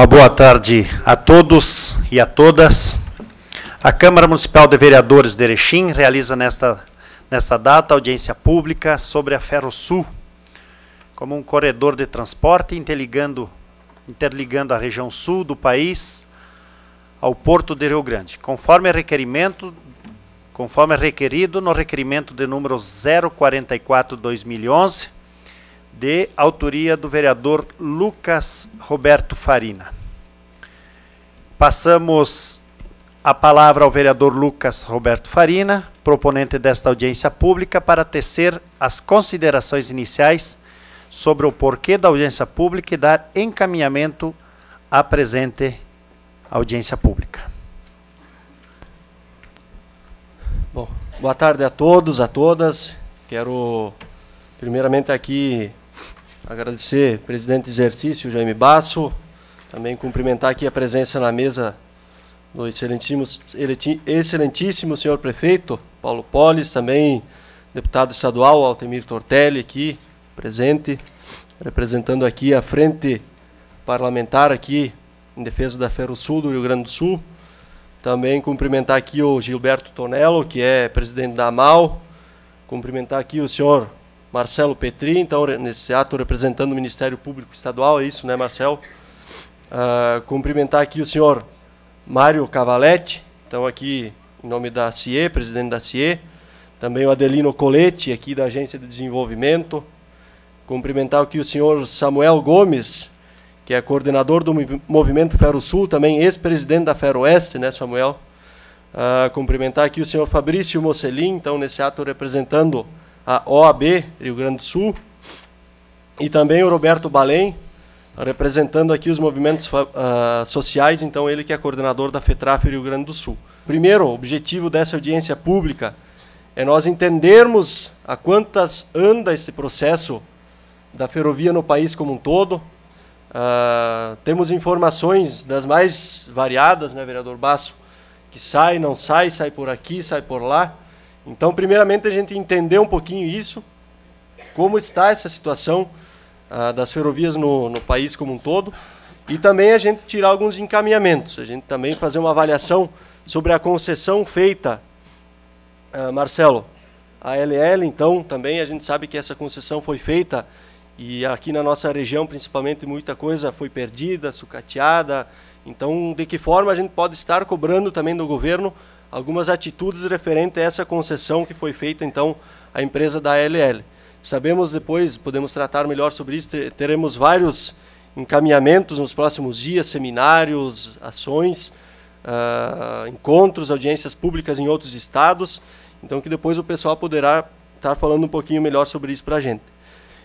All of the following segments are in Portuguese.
Uma boa tarde a todos e a todas. A Câmara Municipal de Vereadores de Erechim realiza nesta, nesta data audiência pública sobre a Ferrosul, como um corredor de transporte interligando, interligando a região sul do país ao Porto de Rio Grande, conforme requerimento conforme requerido no requerimento de número 044/2011 de autoria do vereador Lucas Roberto Farina. Passamos a palavra ao vereador Lucas Roberto Farina, proponente desta audiência pública, para tecer as considerações iniciais sobre o porquê da audiência pública e dar encaminhamento à presente audiência pública. Bom, boa tarde a todos, a todas. Quero primeiramente aqui Agradecer presidente de exercício, Jaime Basso, também cumprimentar aqui a presença na mesa do excelentíssimo, excelentíssimo senhor prefeito, Paulo Polis, também deputado estadual, Altemir Tortelli, aqui presente, representando aqui a frente parlamentar aqui em defesa da Ferrosul do Rio Grande do Sul. Também cumprimentar aqui o Gilberto Tonello, que é presidente da AMAL. Cumprimentar aqui o senhor Marcelo Petri, então, nesse ato representando o Ministério Público Estadual, é isso, né, Marcelo? Uh, cumprimentar aqui o senhor Mário Cavaletti, então aqui em nome da CIE, presidente da CIE, também o Adelino Colete, aqui da Agência de Desenvolvimento, cumprimentar aqui o senhor Samuel Gomes, que é coordenador do Movimento Ferro Sul, também ex-presidente da Ferro Oeste, né, Samuel? Uh, cumprimentar aqui o senhor Fabrício Mocelin, então, nesse ato representando a OAB Rio Grande do Sul, e também o Roberto Balém, representando aqui os movimentos uh, sociais, então ele que é coordenador da FETRAF Rio Grande do Sul. Primeiro, o objetivo dessa audiência pública é nós entendermos a quantas anda esse processo da ferrovia no país como um todo. Uh, temos informações das mais variadas, né, vereador Basso, que sai, não sai, sai por aqui, sai por lá. Então, primeiramente, a gente entender um pouquinho isso, como está essa situação ah, das ferrovias no, no país como um todo, e também a gente tirar alguns encaminhamentos, a gente também fazer uma avaliação sobre a concessão feita, ah, Marcelo, a LL, então, também a gente sabe que essa concessão foi feita e aqui na nossa região, principalmente, muita coisa foi perdida, sucateada. Então, de que forma a gente pode estar cobrando também do governo algumas atitudes referentes a essa concessão que foi feita então à empresa da ALL. Sabemos depois, podemos tratar melhor sobre isso, teremos vários encaminhamentos nos próximos dias, seminários, ações, uh, encontros, audiências públicas em outros estados, então que depois o pessoal poderá estar falando um pouquinho melhor sobre isso para a gente.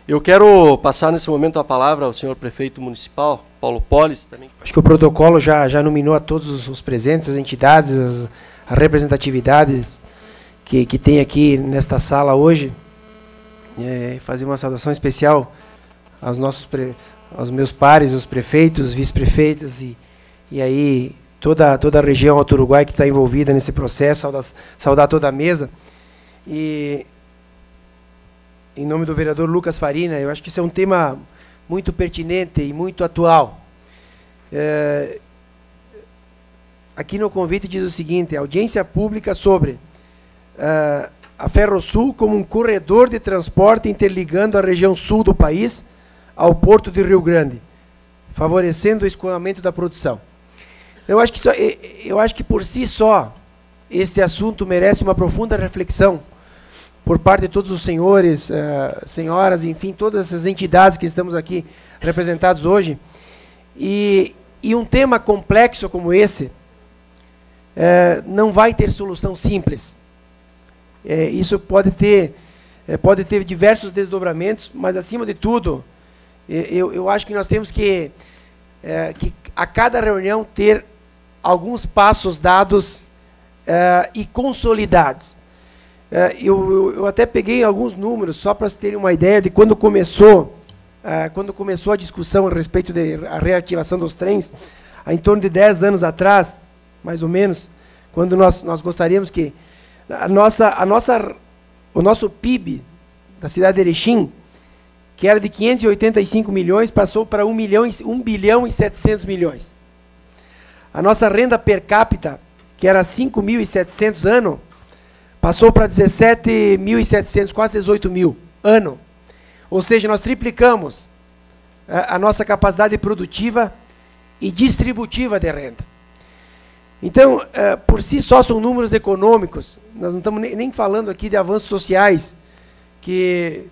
Eu quero passar nesse momento a palavra ao senhor prefeito municipal, Paulo Polis. Também. Acho que o protocolo já, já nominou a todos os presentes, as entidades, as, a representatividade que, que tem aqui nesta sala hoje. É, fazer uma saudação especial aos nossos aos meus pares, os prefeitos, vice-prefeitos e, e aí toda, toda a região do Uruguai que está envolvida nesse processo, saudar, saudar toda a mesa. E em nome do vereador Lucas Farina, eu acho que isso é um tema muito pertinente e muito atual. É, aqui no convite diz o seguinte: audiência pública sobre uh, a Ferrosul como um corredor de transporte interligando a região sul do país ao porto de Rio Grande, favorecendo o escoamento da produção. Eu acho que só, eu acho que por si só esse assunto merece uma profunda reflexão por parte de todos os senhores, uh, senhoras, enfim, todas essas entidades que estamos aqui representados hoje. E, e um tema complexo como esse, é, não vai ter solução simples. É, isso pode ter, é, pode ter diversos desdobramentos, mas acima de tudo, é, eu, eu acho que nós temos que, é, que a cada reunião ter alguns passos dados é, e consolidados. Eu, eu, eu, até peguei alguns números só para terem uma ideia de quando começou, quando começou a discussão a respeito da reativação dos trens, em torno de 10 anos atrás, mais ou menos, quando nós, nós gostaríamos que a nossa, a nossa, o nosso PIB da cidade de Erechim que era de 585 milhões, passou para 1, milhão, 1 bilhão e 700 milhões. A nossa renda per capita, que era 5.700 ano, passou para 17.700, quase 18 mil ano. Ou seja, nós triplicamos a, a nossa capacidade produtiva e distributiva de renda. Então, uh, por si só são números econômicos, nós não estamos nem, nem falando aqui de avanços sociais, que,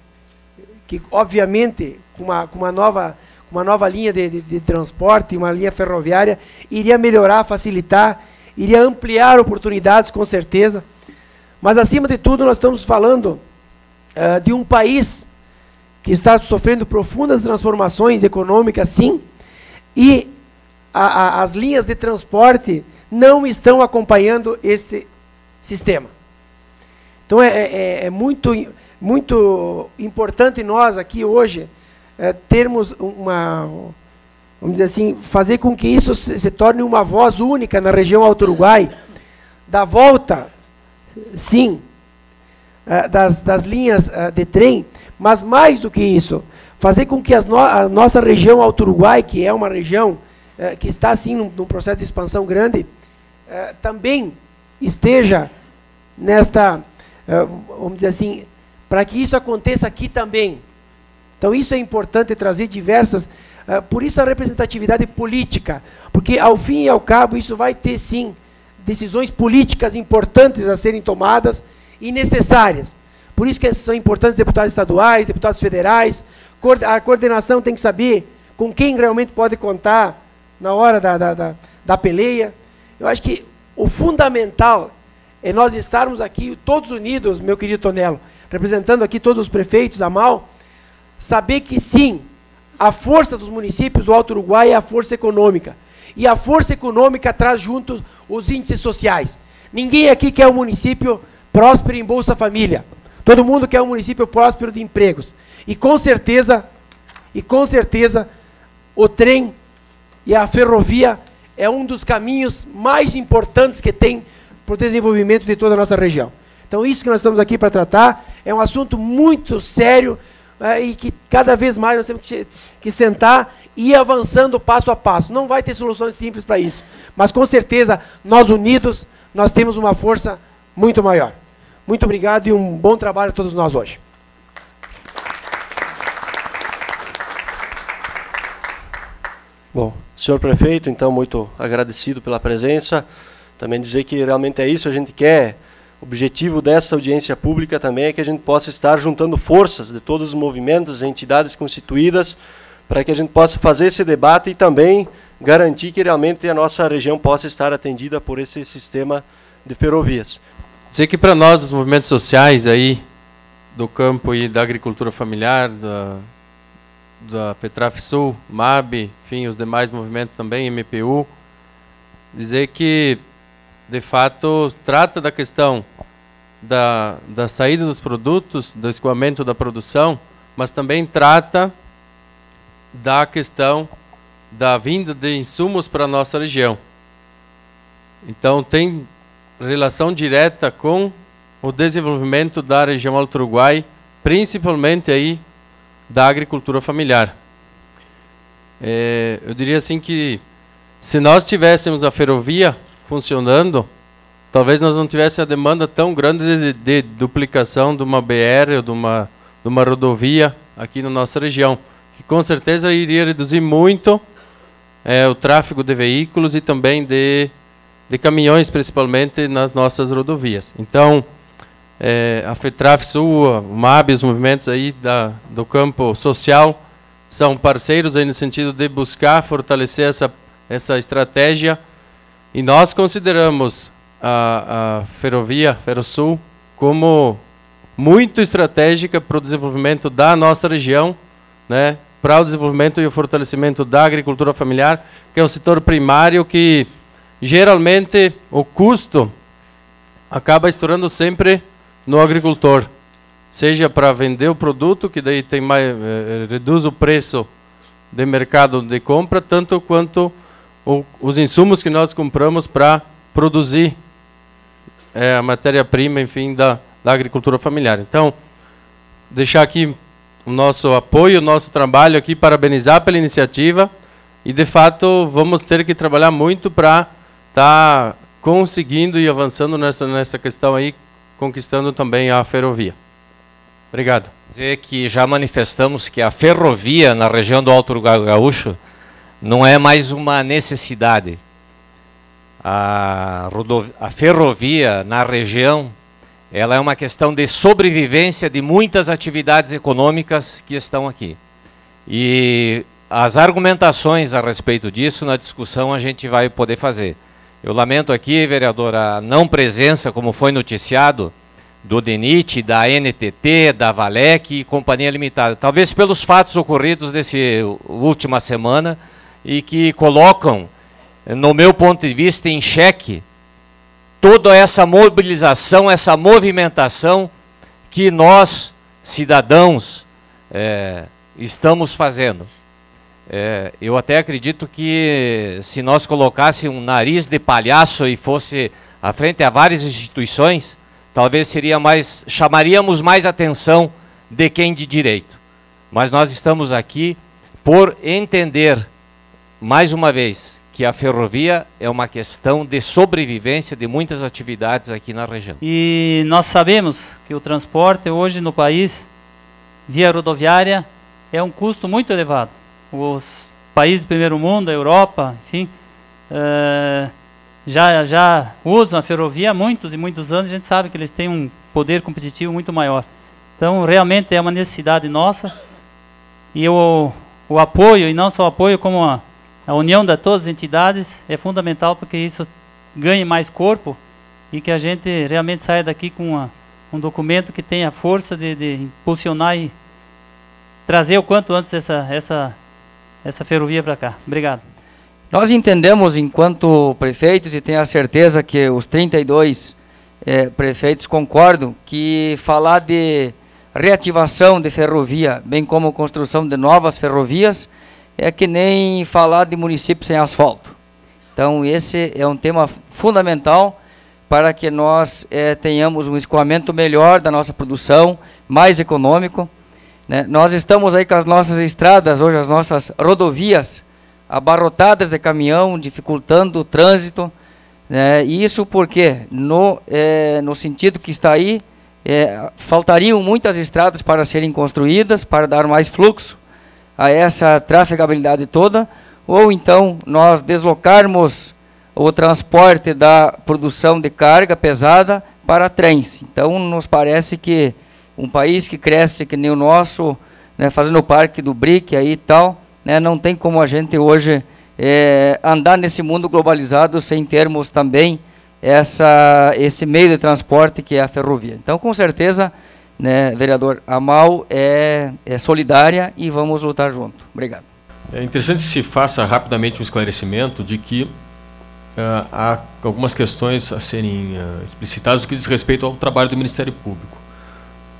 que obviamente, com uma, com uma, nova, uma nova linha de, de, de transporte, uma linha ferroviária, iria melhorar, facilitar, iria ampliar oportunidades, com certeza. Mas, acima de tudo, nós estamos falando uh, de um país que está sofrendo profundas transformações econômicas, sim, e a, a, as linhas de transporte não estão acompanhando esse sistema. Então é, é, é muito, muito importante nós aqui hoje é, termos uma, vamos dizer assim, fazer com que isso se, se torne uma voz única na região Alto Uruguai, da volta, sim, é, das, das linhas é, de trem, mas mais do que isso, fazer com que no, a nossa região Alto Uruguai, que é uma região é, que está assim num, num, processo de expansão grande, é, também esteja nesta, é, vamos dizer assim, para que isso aconteça aqui também. Então isso é importante trazer diversas, é, por isso a representatividade política, porque ao fim e ao cabo isso vai ter sim decisões políticas importantes a serem tomadas e necessárias. Por isso que são importantes deputados estaduais, deputados federais. A coordenação tem que saber com quem realmente pode contar na hora da, da, da, da peleia. Eu acho que o fundamental é nós estarmos aqui todos unidos, meu querido Tonelo, representando aqui todos os prefeitos, a MAL, saber que sim, a força dos municípios do Alto Uruguai é a força econômica. E a força econômica traz juntos os índices sociais. Ninguém aqui quer um município próspero em Bolsa Família. Todo mundo quer um município próspero de empregos. E com certeza, e com certeza, o trem e a ferrovia é um dos caminhos mais importantes que tem para o desenvolvimento de toda a nossa região. Então, isso que nós estamos aqui para tratar é um assunto muito sério é, e que cada vez mais nós temos que, que sentar e ir avançando passo a passo. Não vai ter soluções simples para isso, mas com certeza, nós unidos, nós temos uma força muito maior. Muito obrigado e um bom trabalho a todos nós hoje. Bom, senhor prefeito, então, muito agradecido pela presença. Também dizer que realmente é isso, a gente quer. O objetivo dessa audiência pública também é que a gente possa estar juntando forças de todos os movimentos, entidades constituídas, para que a gente possa fazer esse debate e também garantir que realmente a nossa região possa estar atendida por esse sistema de ferrovias. Dizer que para nós, os movimentos sociais aí, do campo e da agricultura familiar, da, da Petraf Sul, MAB, enfim, os demais movimentos também, MPU, dizer que, de fato, trata da questão da, da saída dos produtos, do escoamento da produção, mas também trata da questão da vinda de insumos para a nossa região. Então, tem relação direta com o desenvolvimento da região Alto Uruguai, principalmente aí da agricultura familiar. É, eu diria assim que se nós tivéssemos a ferrovia funcionando, talvez nós não tivéssemos a demanda tão grande de, de, duplicação de uma BR ou de uma, de uma rodovia aqui na nossa região, que com certeza iria reduzir muito é, o tráfego de veículos e também de de caminhões, principalmente nas nossas rodovias. Então, é, a FETRAF Sul, o MAB, os movimentos aí da, do campo social, são parceiros aí no sentido de buscar fortalecer essa, essa estratégia. E nós consideramos a, a ferrovia Ferrosul como muito estratégica para o desenvolvimento da nossa região, né, para o desenvolvimento e o fortalecimento da agricultura familiar, que é um setor primário que geralmente o custo acaba estourando sempre no agricultor, seja para vender o produto, que daí tem mais, eh, reduz o preço de mercado de compra, tanto quanto o, os insumos que nós compramos para produzir eh, a matéria-prima, enfim, da, da agricultura familiar. Então, deixar aqui o nosso apoio, o nosso trabalho aqui, parabenizar pela iniciativa e de fato vamos ter que trabalhar muito para estar tá conseguindo e avançando nessa, nessa questão aí, conquistando também a ferrovia. Obrigado. Dizer que já manifestamos que a ferrovia na região do Alto Gaúcho não é mais uma necessidade. A, a ferrovia na região ela é uma questão de sobrevivência de muitas atividades econômicas que estão aqui. E as argumentações a respeito disso na discussão a gente vai poder fazer. Eu lamento aqui, vereador, a não presença, como foi noticiado, do DENIT, da NTT, da Valec e Companhia Limitada. Talvez pelos fatos ocorridos nessa última semana e que colocam, no meu ponto de vista, em xeque toda essa mobilização, essa movimentação que nós, cidadãos, é, estamos fazendo. É, eu até acredito que se nós colocássemos um nariz de palhaço e fosse à frente a várias instituições, talvez seria mais, chamaríamos mais atenção de quem de direito. Mas nós estamos aqui por entender, mais uma vez, que a ferrovia é uma questão de sobrevivência de muitas atividades aqui na região. E nós sabemos que o transporte hoje no país, via rodoviária, é um custo muito elevado os países do primeiro mundo, a Europa, enfim, uh, já, já usam a ferrovia há muitos e muitos anos, a gente sabe que eles têm um poder competitivo muito maior. Então, realmente é uma necessidade nossa e o, o apoio, e não só o apoio, como a, a união de todas as entidades é fundamental para que isso ganhe mais corpo e que a gente realmente saia daqui com uma, um documento que tenha força de, de impulsionar e trazer o quanto antes essa, essa essa ferrovia para cá. Obrigado. Nós entendemos, enquanto prefeitos, e tenho a certeza que os 32 é, prefeitos concordam, que falar de reativação de ferrovia, bem como construção de novas ferrovias, é que nem falar de município sem asfalto. Então, esse é um tema fundamental para que nós é, tenhamos um escoamento melhor da nossa produção, mais econômico, né? Nós estamos aí com as nossas estradas, hoje as nossas rodovias, abarrotadas de caminhão, dificultando o trânsito. Né? Isso porque, no, é, no sentido que está aí, é, faltariam muitas estradas para serem construídas, para dar mais fluxo a essa trafegabilidade toda, ou então nós deslocarmos o transporte da produção de carga pesada para trens. Então, nos parece que um país que cresce que nem o nosso, né, fazendo o parque do BRIC aí e tal, né, não tem como a gente hoje é, andar nesse mundo globalizado sem termos também essa, esse meio de transporte que é a ferrovia. Então, com certeza, né, vereador, a MAU é, é solidária e vamos lutar junto. Obrigado. É interessante que se faça rapidamente um esclarecimento de que uh, há algumas questões a serem uh, explicitadas do que diz respeito ao trabalho do Ministério Público.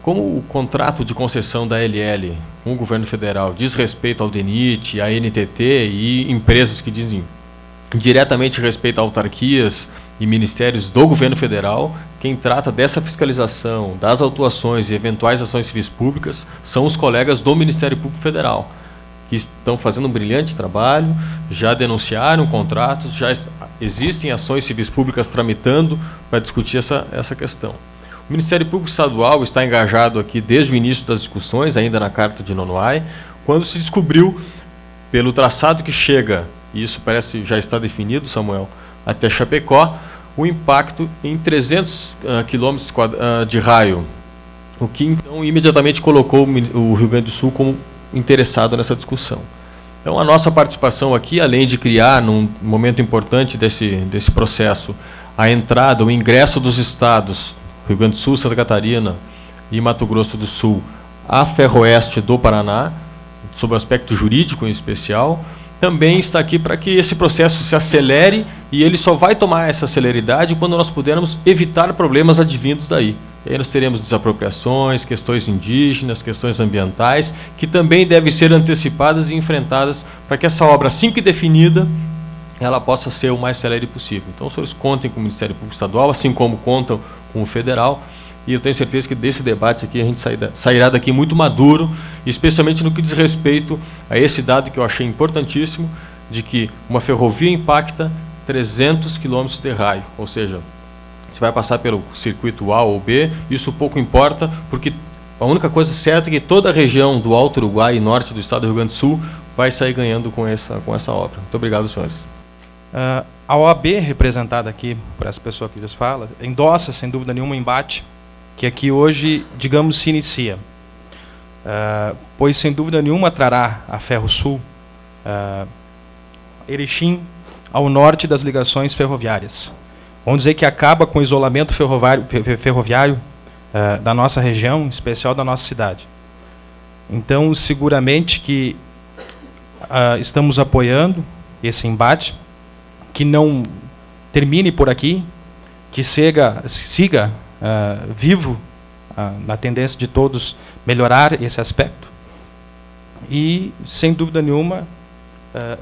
Como o contrato de concessão da LL com o governo federal diz respeito ao DENIT, à NTT e empresas que dizem diretamente respeito a autarquias e ministérios do governo federal, quem trata dessa fiscalização, das autuações e eventuais ações civis públicas são os colegas do Ministério Público Federal, que estão fazendo um brilhante trabalho, já denunciaram contratos, já existem ações civis públicas tramitando para discutir essa, essa questão. O Ministério Público Estadual está engajado aqui desde o início das discussões, ainda na Carta de Nonoai, quando se descobriu, pelo traçado que chega, e isso parece já está definido, Samuel, até Chapecó, o impacto em 300 uh, quilômetros uh, de raio, o que então imediatamente colocou o Rio Grande do Sul como interessado nessa discussão. Então, a nossa participação aqui, além de criar, num momento importante desse, desse processo, a entrada, o ingresso dos estados Rio Grande do Sul, Santa Catarina e Mato Grosso do Sul, a Ferroeste do Paraná, sob o aspecto jurídico em especial, também está aqui para que esse processo se acelere e ele só vai tomar essa celeridade quando nós pudermos evitar problemas advindos daí. E aí nós teremos desapropriações, questões indígenas, questões ambientais, que também devem ser antecipadas e enfrentadas para que essa obra, assim que definida, ela possa ser o mais celere possível. Então, os senhores contem com o Ministério Público Estadual, assim como contam com o federal. E eu tenho certeza que desse debate aqui a gente sairá daqui muito maduro especialmente no que diz respeito a esse dado que eu achei importantíssimo, de que uma ferrovia impacta 300 quilômetros de raio, ou seja, você vai passar pelo circuito A ou B, isso pouco importa, porque a única coisa certa é que toda a região do Alto Uruguai e norte do estado do Rio Grande do Sul vai sair ganhando com essa, com essa obra. Muito obrigado, senhores. Uh, a OAB, representada aqui por essa pessoa que lhes fala, endossa, sem dúvida nenhuma, o embate que aqui hoje, digamos, se inicia. Uh, pois, sem dúvida nenhuma, trará a Ferro Sul, uh, Erechim, ao norte das ligações ferroviárias. Vamos dizer que acaba com o isolamento ferroviário, ferroviário uh, da nossa região, em especial da nossa cidade. Então, seguramente que estamos apoiando esse embate, que não termine por aqui, que siga, siga uh, vivo na tendência de todos melhorar esse aspecto. E, sem dúvida nenhuma,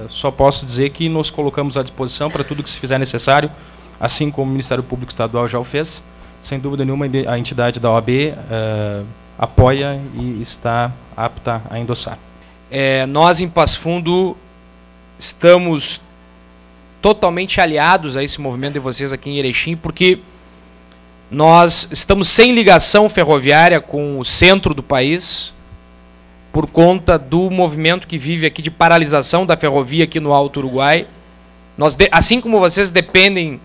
só posso dizer que nos colocamos à disposição para tudo que se fizer necessário, assim como o Ministério Público Estadual já o fez, sem dúvida nenhuma, a entidade da OAB uh, apoia e está apta a endossar. É, nós, em Passo Fundo, estamos totalmente aliados a esse movimento de vocês aqui em Erechim, porque nós estamos sem ligação ferroviária com o centro do país, por conta do movimento que vive aqui de paralisação da ferrovia aqui no Alto Uruguai. Nós, assim como vocês dependem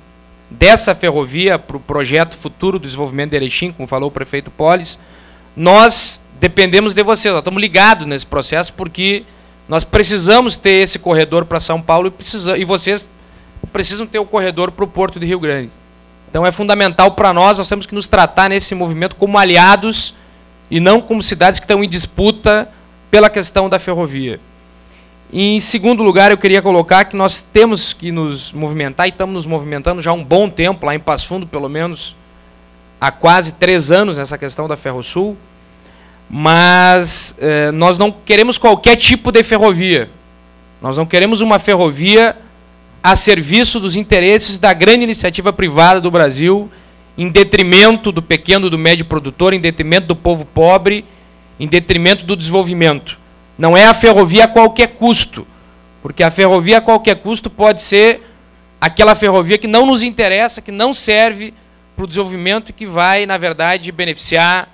dessa ferrovia para o projeto futuro do desenvolvimento de Erechim, como falou o prefeito Polis, nós dependemos de vocês, nós estamos ligados nesse processo porque nós precisamos ter esse corredor para São Paulo e, precisa, e vocês precisam ter o corredor para o Porto de Rio Grande. Então é fundamental para nós, nós temos que nos tratar nesse movimento como aliados e não como cidades que estão em disputa pela questão da ferrovia. Em segundo lugar, eu queria colocar que nós temos que nos movimentar e estamos nos movimentando já há um bom tempo, lá em Passo Fundo, pelo menos há quase três anos, nessa questão da Ferrosul. Mas eh, nós não queremos qualquer tipo de ferrovia. Nós não queremos uma ferrovia a serviço dos interesses da grande iniciativa privada do Brasil, em detrimento do pequeno do médio produtor, em detrimento do povo pobre, em detrimento do desenvolvimento. Não é a ferrovia a qualquer custo, porque a ferrovia a qualquer custo pode ser aquela ferrovia que não nos interessa, que não serve para o desenvolvimento e que vai, na verdade, beneficiar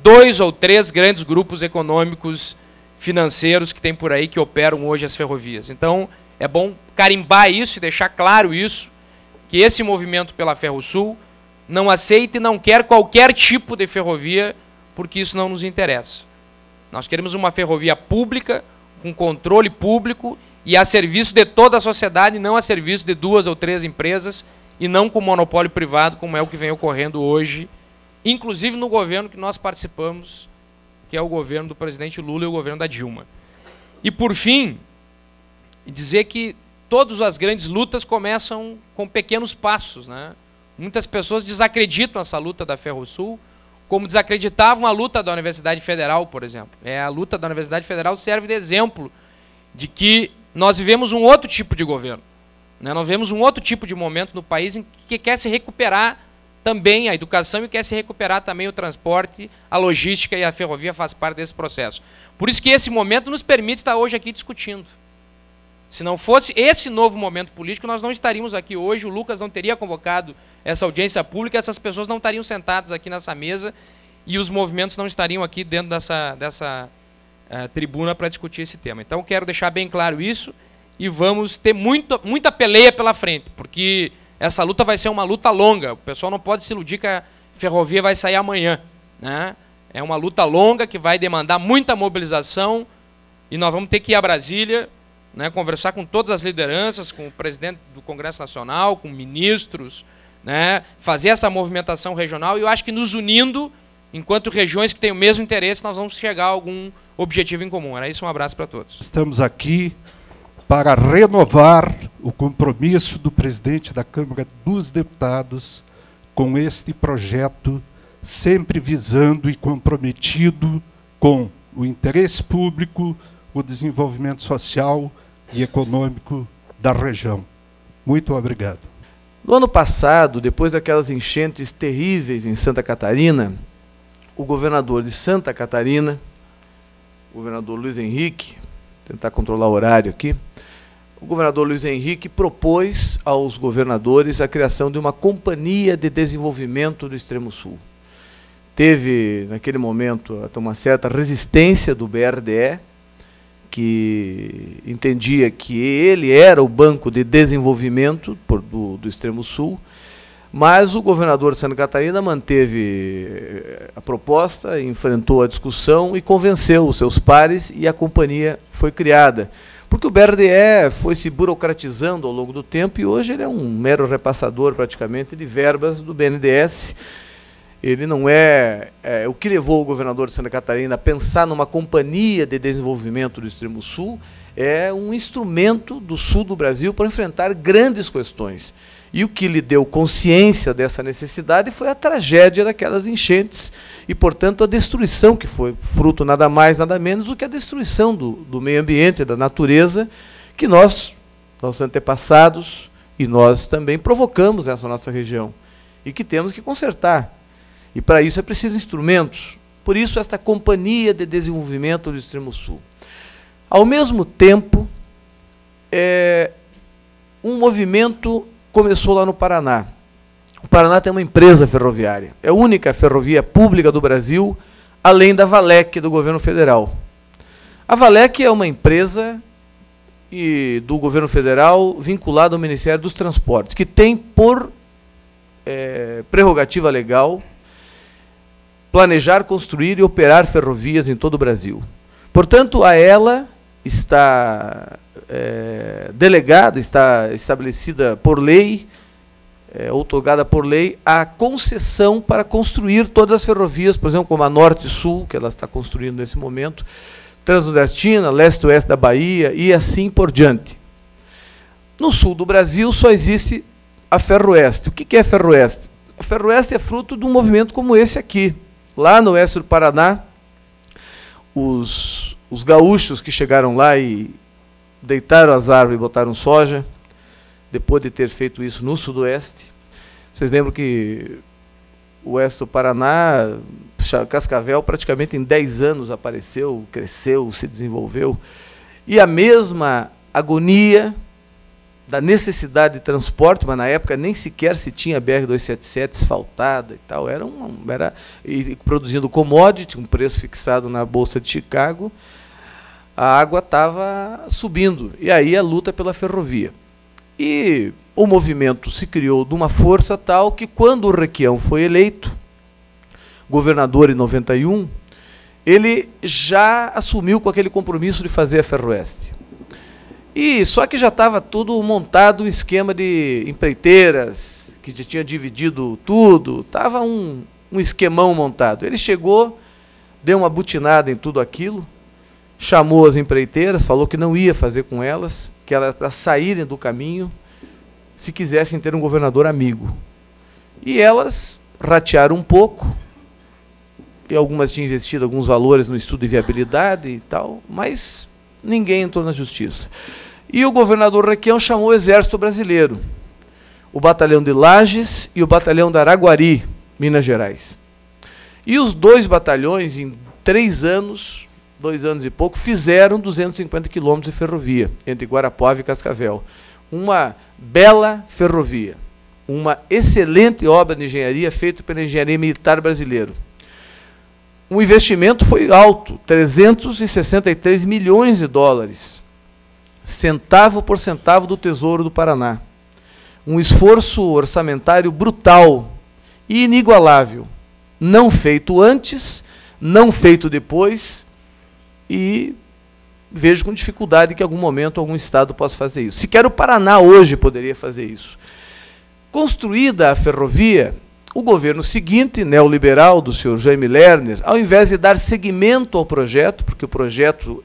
dois ou três grandes grupos econômicos financeiros que tem por aí que operam hoje as ferrovias. Então, é bom carimbar isso e deixar claro isso, que esse movimento pela Ferrosul não aceita e não quer qualquer tipo de ferrovia, porque isso não nos interessa. Nós queremos uma ferrovia pública, com controle público e a serviço de toda a sociedade, não a serviço de duas ou três empresas e não com monopólio privado, como é o que vem ocorrendo hoje, inclusive no governo que nós participamos, que é o governo do presidente Lula e o governo da Dilma. E por fim, dizer que todas as grandes lutas começam com pequenos passos, né? Muitas pessoas desacreditam essa luta da Ferrosul, como desacreditavam a luta da Universidade Federal, por exemplo. É, a luta da Universidade Federal serve de exemplo de que nós vivemos um outro tipo de governo. Né? Nós vivemos um outro tipo de momento no país em que quer se recuperar também a educação e quer se recuperar também o transporte, a logística e a ferrovia faz parte desse processo. Por isso que esse momento nos permite estar hoje aqui discutindo. Se não fosse esse novo momento político, nós não estaríamos aqui hoje, o Lucas não teria convocado essa audiência pública, essas pessoas não estariam sentadas aqui nessa mesa e os movimentos não estariam aqui dentro dessa, dessa uh, tribuna para discutir esse tema. Então, quero deixar bem claro isso e vamos ter muito, muita peleia pela frente, porque essa luta vai ser uma luta longa. O pessoal não pode se iludir que a ferrovia vai sair amanhã. Né? É uma luta longa que vai demandar muita mobilização e nós vamos ter que ir a Brasília né, conversar com todas as lideranças, com o presidente do Congresso Nacional, com ministros, né, fazer essa movimentação regional e eu acho que nos unindo, enquanto regiões que têm o mesmo interesse, nós vamos chegar a algum objetivo em comum. Era isso, um abraço para todos. Estamos aqui para renovar o compromisso do presidente da Câmara dos Deputados com este projeto, sempre visando e comprometido com o interesse público, o desenvolvimento social e econômico da região. Muito obrigado. No ano passado, depois daquelas enchentes terríveis em Santa Catarina, o governador de Santa Catarina governador Luiz Henrique, tentar controlar o horário aqui, o governador Luiz Henrique propôs aos governadores a criação de uma companhia de desenvolvimento do Extremo Sul. Teve, naquele momento, até uma certa resistência do BRDE, que entendia que ele era o banco de desenvolvimento por, do, do Extremo Sul, mas o governador de Santa Catarina manteve eh, a proposta, enfrentou a discussão e convenceu os seus pares e a companhia foi criada. Porque o BRDE foi se burocratizando ao longo do tempo e hoje ele é um mero repassador praticamente de verbas do BNDES. Ele não é, é o que levou o governador de Santa Catarina a pensar numa companhia de desenvolvimento do Extremo Sul é um instrumento do sul do Brasil para enfrentar grandes questões. E o que lhe deu consciência dessa necessidade foi a tragédia daquelas enchentes e, portanto, a destruição, que foi fruto nada mais, nada menos do que a destruição do, do meio ambiente, da natureza, que nós, nossos antepassados e nós também provocamos nessa nossa região e que temos que consertar. E para isso é preciso instrumentos. Por isso, esta Companhia de Desenvolvimento do Extremo Sul. Ao mesmo tempo, é um movimento começou lá no Paraná. O Paraná tem uma empresa ferroviária. É a única ferrovia pública do Brasil, além da Valec do governo federal. A Valec é uma empresa e, do governo federal vinculada ao Ministério dos Transportes, que tem por é, prerrogativa legal planejar, construir e operar ferrovias em todo o Brasil. Portanto, a ela está é, delegada, está estabelecida por lei, é, outorgada por lei, a concessão para construir todas as ferrovias, por exemplo, como a Norte e Sul, que ela está construindo nesse momento, Transnordestina, Leste-Oeste da Bahia e assim por diante. No sul do Brasil só existe a Ferroeste. O que é a Ferroeste? A Ferroeste é fruto de um movimento como esse aqui. Lá no oeste do Paraná, os, os gaúchos que chegaram lá e deitaram as árvores e botaram soja, depois de ter feito isso no sudoeste. Vocês lembram que o oeste do Paraná, Cascavel, praticamente em 10 anos apareceu, cresceu, se desenvolveu. E a mesma agonia da necessidade de transporte, mas na época nem sequer se tinha BR-277 asfaltada e tal, era, um, era e, produzindo commodity, um preço fixado na Bolsa de Chicago, a água estava subindo. E aí a luta pela ferrovia. E o movimento se criou de uma força tal que quando o Requião foi eleito governador em 91, ele já assumiu com aquele compromisso de fazer a Ferroeste. E só que já estava tudo montado um esquema de empreiteiras, que já tinha dividido tudo, estava um, um esquemão montado. Ele chegou, deu uma butinada em tudo aquilo, chamou as empreiteiras, falou que não ia fazer com elas, que era para saírem do caminho, se quisessem ter um governador amigo. E elas ratearam um pouco, e algumas tinham investido alguns valores no estudo de viabilidade e tal, mas ninguém entrou na justiça. E o governador Requião chamou o exército brasileiro, o batalhão de Lages e o batalhão da Araguari, Minas Gerais. E os dois batalhões, em três anos, dois anos e pouco, fizeram 250 quilômetros de ferrovia entre Guarapuava e Cascavel. Uma bela ferrovia, uma excelente obra de engenharia feita pela engenharia militar brasileira. O investimento foi alto, 363 milhões de dólares, centavo por centavo do Tesouro do Paraná. Um esforço orçamentário brutal e inigualável, não feito antes, não feito depois e vejo com dificuldade que em algum momento algum estado possa fazer isso. Sequer o Paraná hoje poderia fazer isso. Construída a ferrovia, o governo seguinte, neoliberal, do senhor Jaime Lerner, ao invés de dar seguimento ao projeto, porque o projeto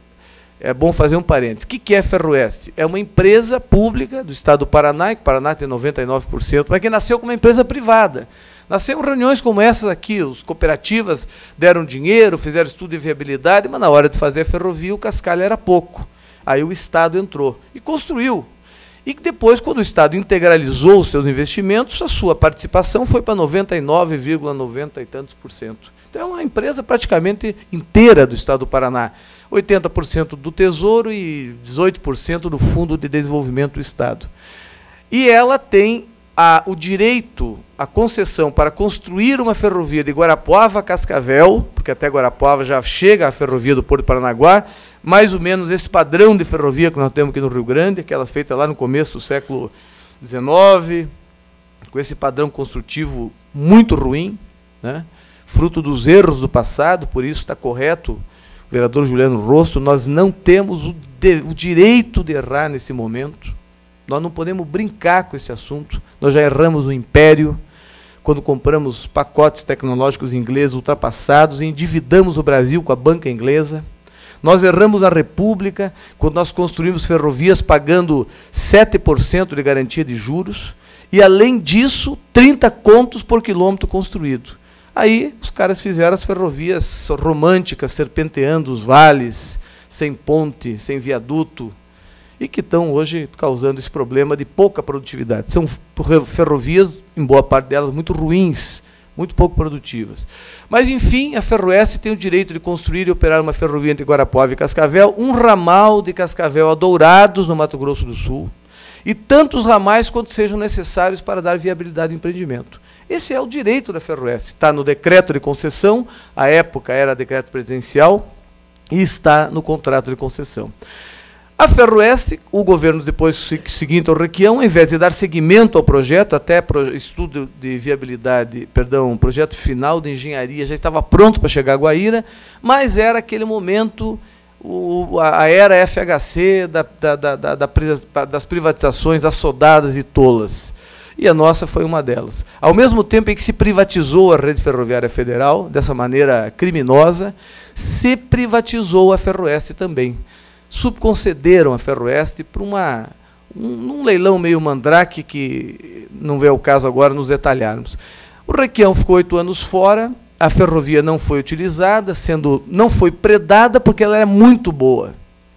é bom fazer um parênteses. O que é Ferroeste? É uma empresa pública do estado do Paraná, que o Paraná tem 99%, mas que nasceu como uma empresa privada. Nasceram reuniões como essas aqui, os cooperativas deram dinheiro, fizeram estudo de viabilidade, mas na hora de fazer a ferrovia o cascalho era pouco. Aí o Estado entrou e construiu. E depois, quando o Estado integralizou os seus investimentos, a sua participação foi para 99,90 e tantos por cento. Então é uma empresa praticamente inteira do Estado do Paraná. 80% do Tesouro e 18% do Fundo de Desenvolvimento do Estado. E ela tem a, o direito, a concessão para construir uma ferrovia de Guarapuava a Cascavel, porque até Guarapuava já chega a ferrovia do Porto Paranaguá, mais ou menos esse padrão de ferrovia que nós temos aqui no Rio Grande, aquela feita lá no começo do século XIX, com esse padrão construtivo muito ruim, né? Fruto dos erros do passado, por isso está correto o vereador Juliano Rosso, nós não temos o, de, o direito de errar nesse momento. Nós não podemos brincar com esse assunto. Nós já erramos no Império, quando compramos pacotes tecnológicos ingleses ultrapassados e endividamos o Brasil com a banca inglesa. Nós erramos na República, quando nós construímos ferrovias pagando 7% de garantia de juros, e além disso, 30 contos por quilômetro construído. Aí os caras fizeram as ferrovias românticas, serpenteando os vales, sem ponte, sem viaduto, e que estão hoje causando esse problema de pouca produtividade. São ferrovias, em boa parte delas, muito ruins, muito pouco produtivas. Mas, enfim, a Ferroeste tem o direito de construir e operar uma ferrovia entre Guarapuava e Cascavel, um ramal de Cascavel a Dourados, no Mato Grosso do Sul, e tantos ramais quanto sejam necessários para dar viabilidade ao empreendimento. Esse é o direito da Ferroeste. Está no decreto de concessão, a época era decreto presidencial, e está no contrato de concessão. A Ferroeste, o governo depois seguinte ao Requião, ao invés de dar seguimento ao projeto, até estudo de viabilidade, perdão, projeto final de engenharia já estava pronto para chegar a Guaíra, mas era aquele momento, o, a, era FHC da, da, da, das privatizações assodadas e tolas e a nossa foi uma delas. Ao mesmo tempo em que se privatizou a rede ferroviária federal, dessa maneira criminosa, se privatizou a Ferroeste também. Subconcederam a Ferroeste para uma um, um leilão meio mandrake que não vê o caso agora nos detalharmos. O Requião ficou oito anos fora, a ferrovia não foi utilizada, sendo não foi predada porque ela era muito boa.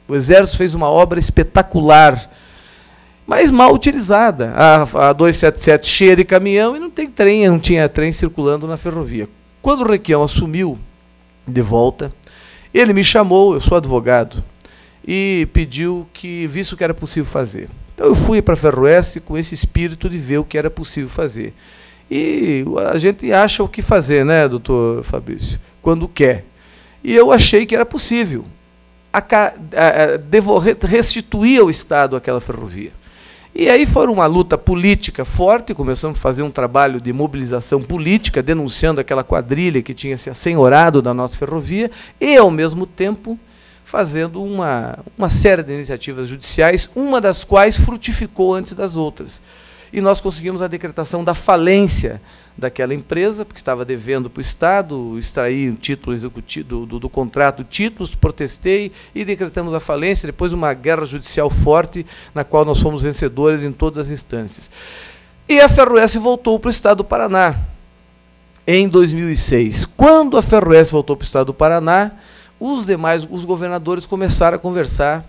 O Exército fez uma obra espetacular mas mal utilizada. A, a 277 cheia de caminhão e não tem trem, não tinha trem circulando na ferrovia. Quando o Requião assumiu de volta, ele me chamou, eu sou advogado, e pediu que visse o que era possível fazer. Então eu fui para a Ferroeste com esse espírito de ver o que era possível fazer. E a gente acha o que fazer, né, doutor Fabrício? Quando quer. E eu achei que era possível restituir ao Estado aquela ferrovia. E aí foi uma luta política forte, começamos a fazer um trabalho de mobilização política, denunciando aquela quadrilha que tinha se assenhorado da nossa ferrovia, e, ao mesmo tempo, fazendo uma, uma série de iniciativas judiciais, uma das quais frutificou antes das outras. E nós conseguimos a decretação da falência daquela empresa, porque estava devendo para o Estado, extraí o título executivo do, do, do, contrato, títulos, protestei e decretamos a falência, depois uma guerra judicial forte, na qual nós fomos vencedores em todas as instâncias. E a Ferroeste voltou para o Estado do Paraná em 2006. Quando a Ferroeste voltou para o Estado do Paraná, os demais, os governadores começaram a conversar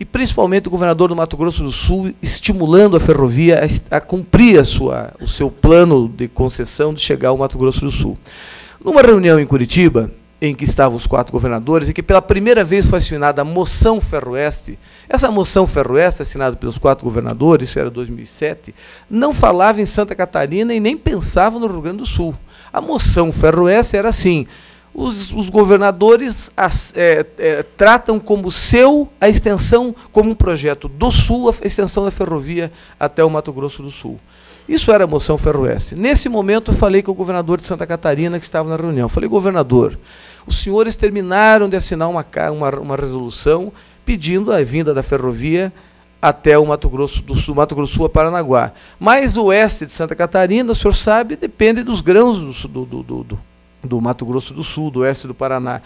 e principalmente o governador do Mato Grosso do Sul estimulando a ferrovia a, a, cumprir a sua, o seu plano de concessão de chegar ao Mato Grosso do Sul. Numa reunião em Curitiba, em que estavam os quatro governadores, e que pela primeira vez foi assinada a moção Ferroeste, essa moção Ferroeste, assinada pelos quatro governadores, isso era 2007, não falava em Santa Catarina e nem pensava no Rio Grande do Sul. A moção Ferroeste era assim, os, os governadores as, é, é, tratam como seu a extensão, como um projeto do Sul, a extensão da ferrovia até o Mato Grosso do Sul. Isso era a moção Ferroeste. Nesse momento, eu falei com o governador de Santa Catarina, que estava na reunião. falei, governador, os senhores terminaram de assinar uma, uma, uma resolução pedindo a vinda da ferrovia até o Mato Grosso do Sul, Mato Grosso Sul a Paranaguá. Mas o oeste de Santa Catarina, o senhor sabe, depende dos grãos do, do, do, do do Mato Grosso do Sul, do oeste do Paraná.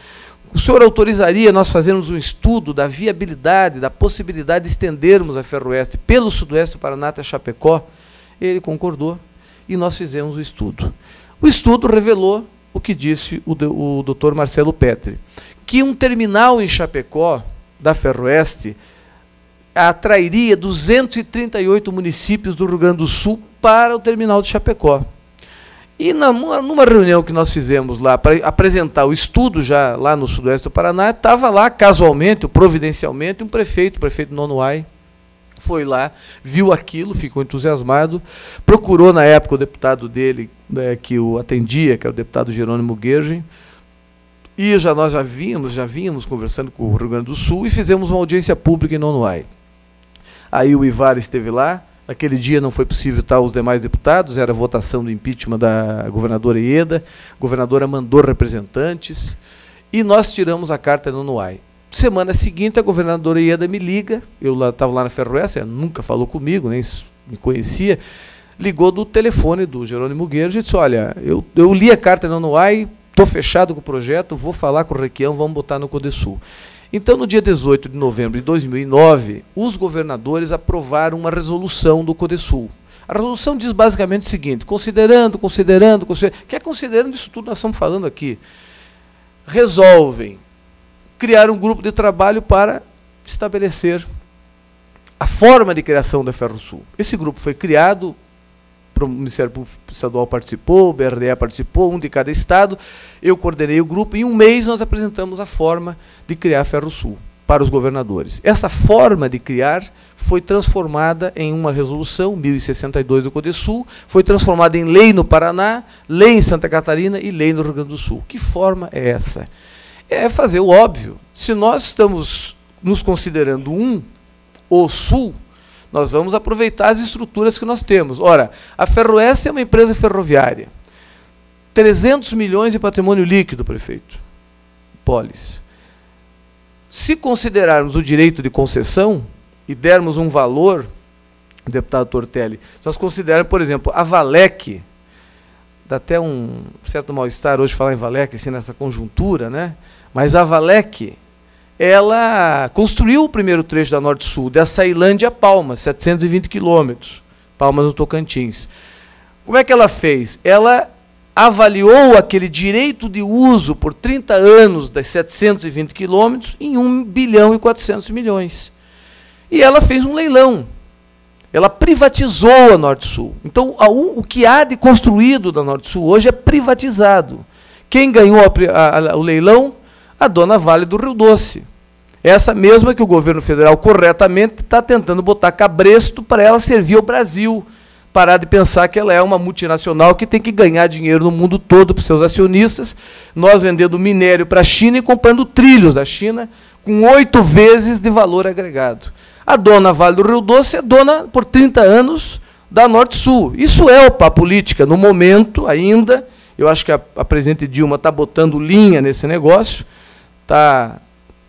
O senhor autorizaria nós fazermos um estudo da viabilidade, da possibilidade de estendermos a Ferroeste pelo sudoeste do Paraná até Chapecó? Ele concordou e nós fizemos o estudo. O estudo revelou o que disse o, o doutor Marcelo Petri, que um terminal em Chapecó, da Ferroeste, atrairia 238 municípios do Rio Grande do Sul para o terminal de Chapecó. E numa, numa reunião que nós fizemos lá para apresentar o estudo já lá no sudoeste do Paraná, estava lá casualmente, providencialmente, um prefeito, o prefeito Nonuai, foi lá, viu aquilo, ficou entusiasmado, procurou na época o deputado dele, né, que o atendia, que era o deputado Jerônimo Guerge, e já nós já vínhamos, já vínhamos conversando com o Rio Grande do Sul e fizemos uma audiência pública em Nonuai. Aí o Ivar esteve lá, naquele dia não foi possível estar os demais deputados, era a votação do impeachment da governadora Ieda, a governadora mandou representantes, e nós tiramos a carta no Nonuai. Semana seguinte, a governadora Ieda me liga, eu estava lá na Ferroeste, nunca falou comigo, nem me conhecia, ligou do telefone do Jerônimo Guerra e disse, olha, eu, eu li a carta no Nonuai, estou fechado com o projeto, vou falar com o Requião, vamos botar no Codesul. Então, no dia 18 de novembro de 2009, os governadores aprovaram uma resolução do Codesul. A resolução diz basicamente o seguinte: considerando, considerando, considerando, que é considerando isso tudo nós estamos falando aqui, resolvem criar um grupo de trabalho para estabelecer a forma de criação da Ferrosul. Esse grupo foi criado o Ministério Público Estadual participou, o BRDE participou, um de cada estado. Eu coordenei o grupo e em um mês nós apresentamos a forma de criar a Ferro Sul para os governadores. Essa forma de criar foi transformada em uma resolução 1062 do Codesul, foi transformada em lei no Paraná, lei em Santa Catarina e lei no Rio Grande do Sul. Que forma é essa? É fazer o óbvio. Se nós estamos nos considerando um, o Sul, nós vamos aproveitar as estruturas que nós temos. Ora, a Ferroeste é uma empresa ferroviária. 300 milhões de patrimônio líquido, prefeito. Polis. Se considerarmos o direito de concessão e dermos um valor, deputado Tortelli, se nós considerarmos, por exemplo, a Valec, dá até um certo mal-estar hoje falar em Valec, assim, nessa conjuntura, né? mas a Valec ela construiu o primeiro trecho da Norte-Sul, da Sailândia a Palmas, 720 quilômetros, Palmas no Tocantins. Como é que ela fez? Ela avaliou aquele direito de uso por 30 anos das 720 quilômetros em 1 bilhão e 400 milhões. E ela fez um leilão. Ela privatizou a Norte-Sul. Então, a, o que há de construído da Norte-Sul hoje é privatizado. Quem ganhou a, a, o leilão? A dona Vale do Rio Doce. Essa mesma que o governo federal corretamente está tentando botar cabresto para ela servir ao Brasil. Parar de pensar que ela é uma multinacional que tem que ganhar dinheiro no mundo todo para seus acionistas. Nós vendendo minério para a China e comprando trilhos da China com oito vezes de valor agregado. A dona Vale do Rio Doce é dona por 30 anos da Norte-Sul. Isso é opa política. No momento ainda, eu acho que a, a presidente Dilma está botando linha nesse negócio está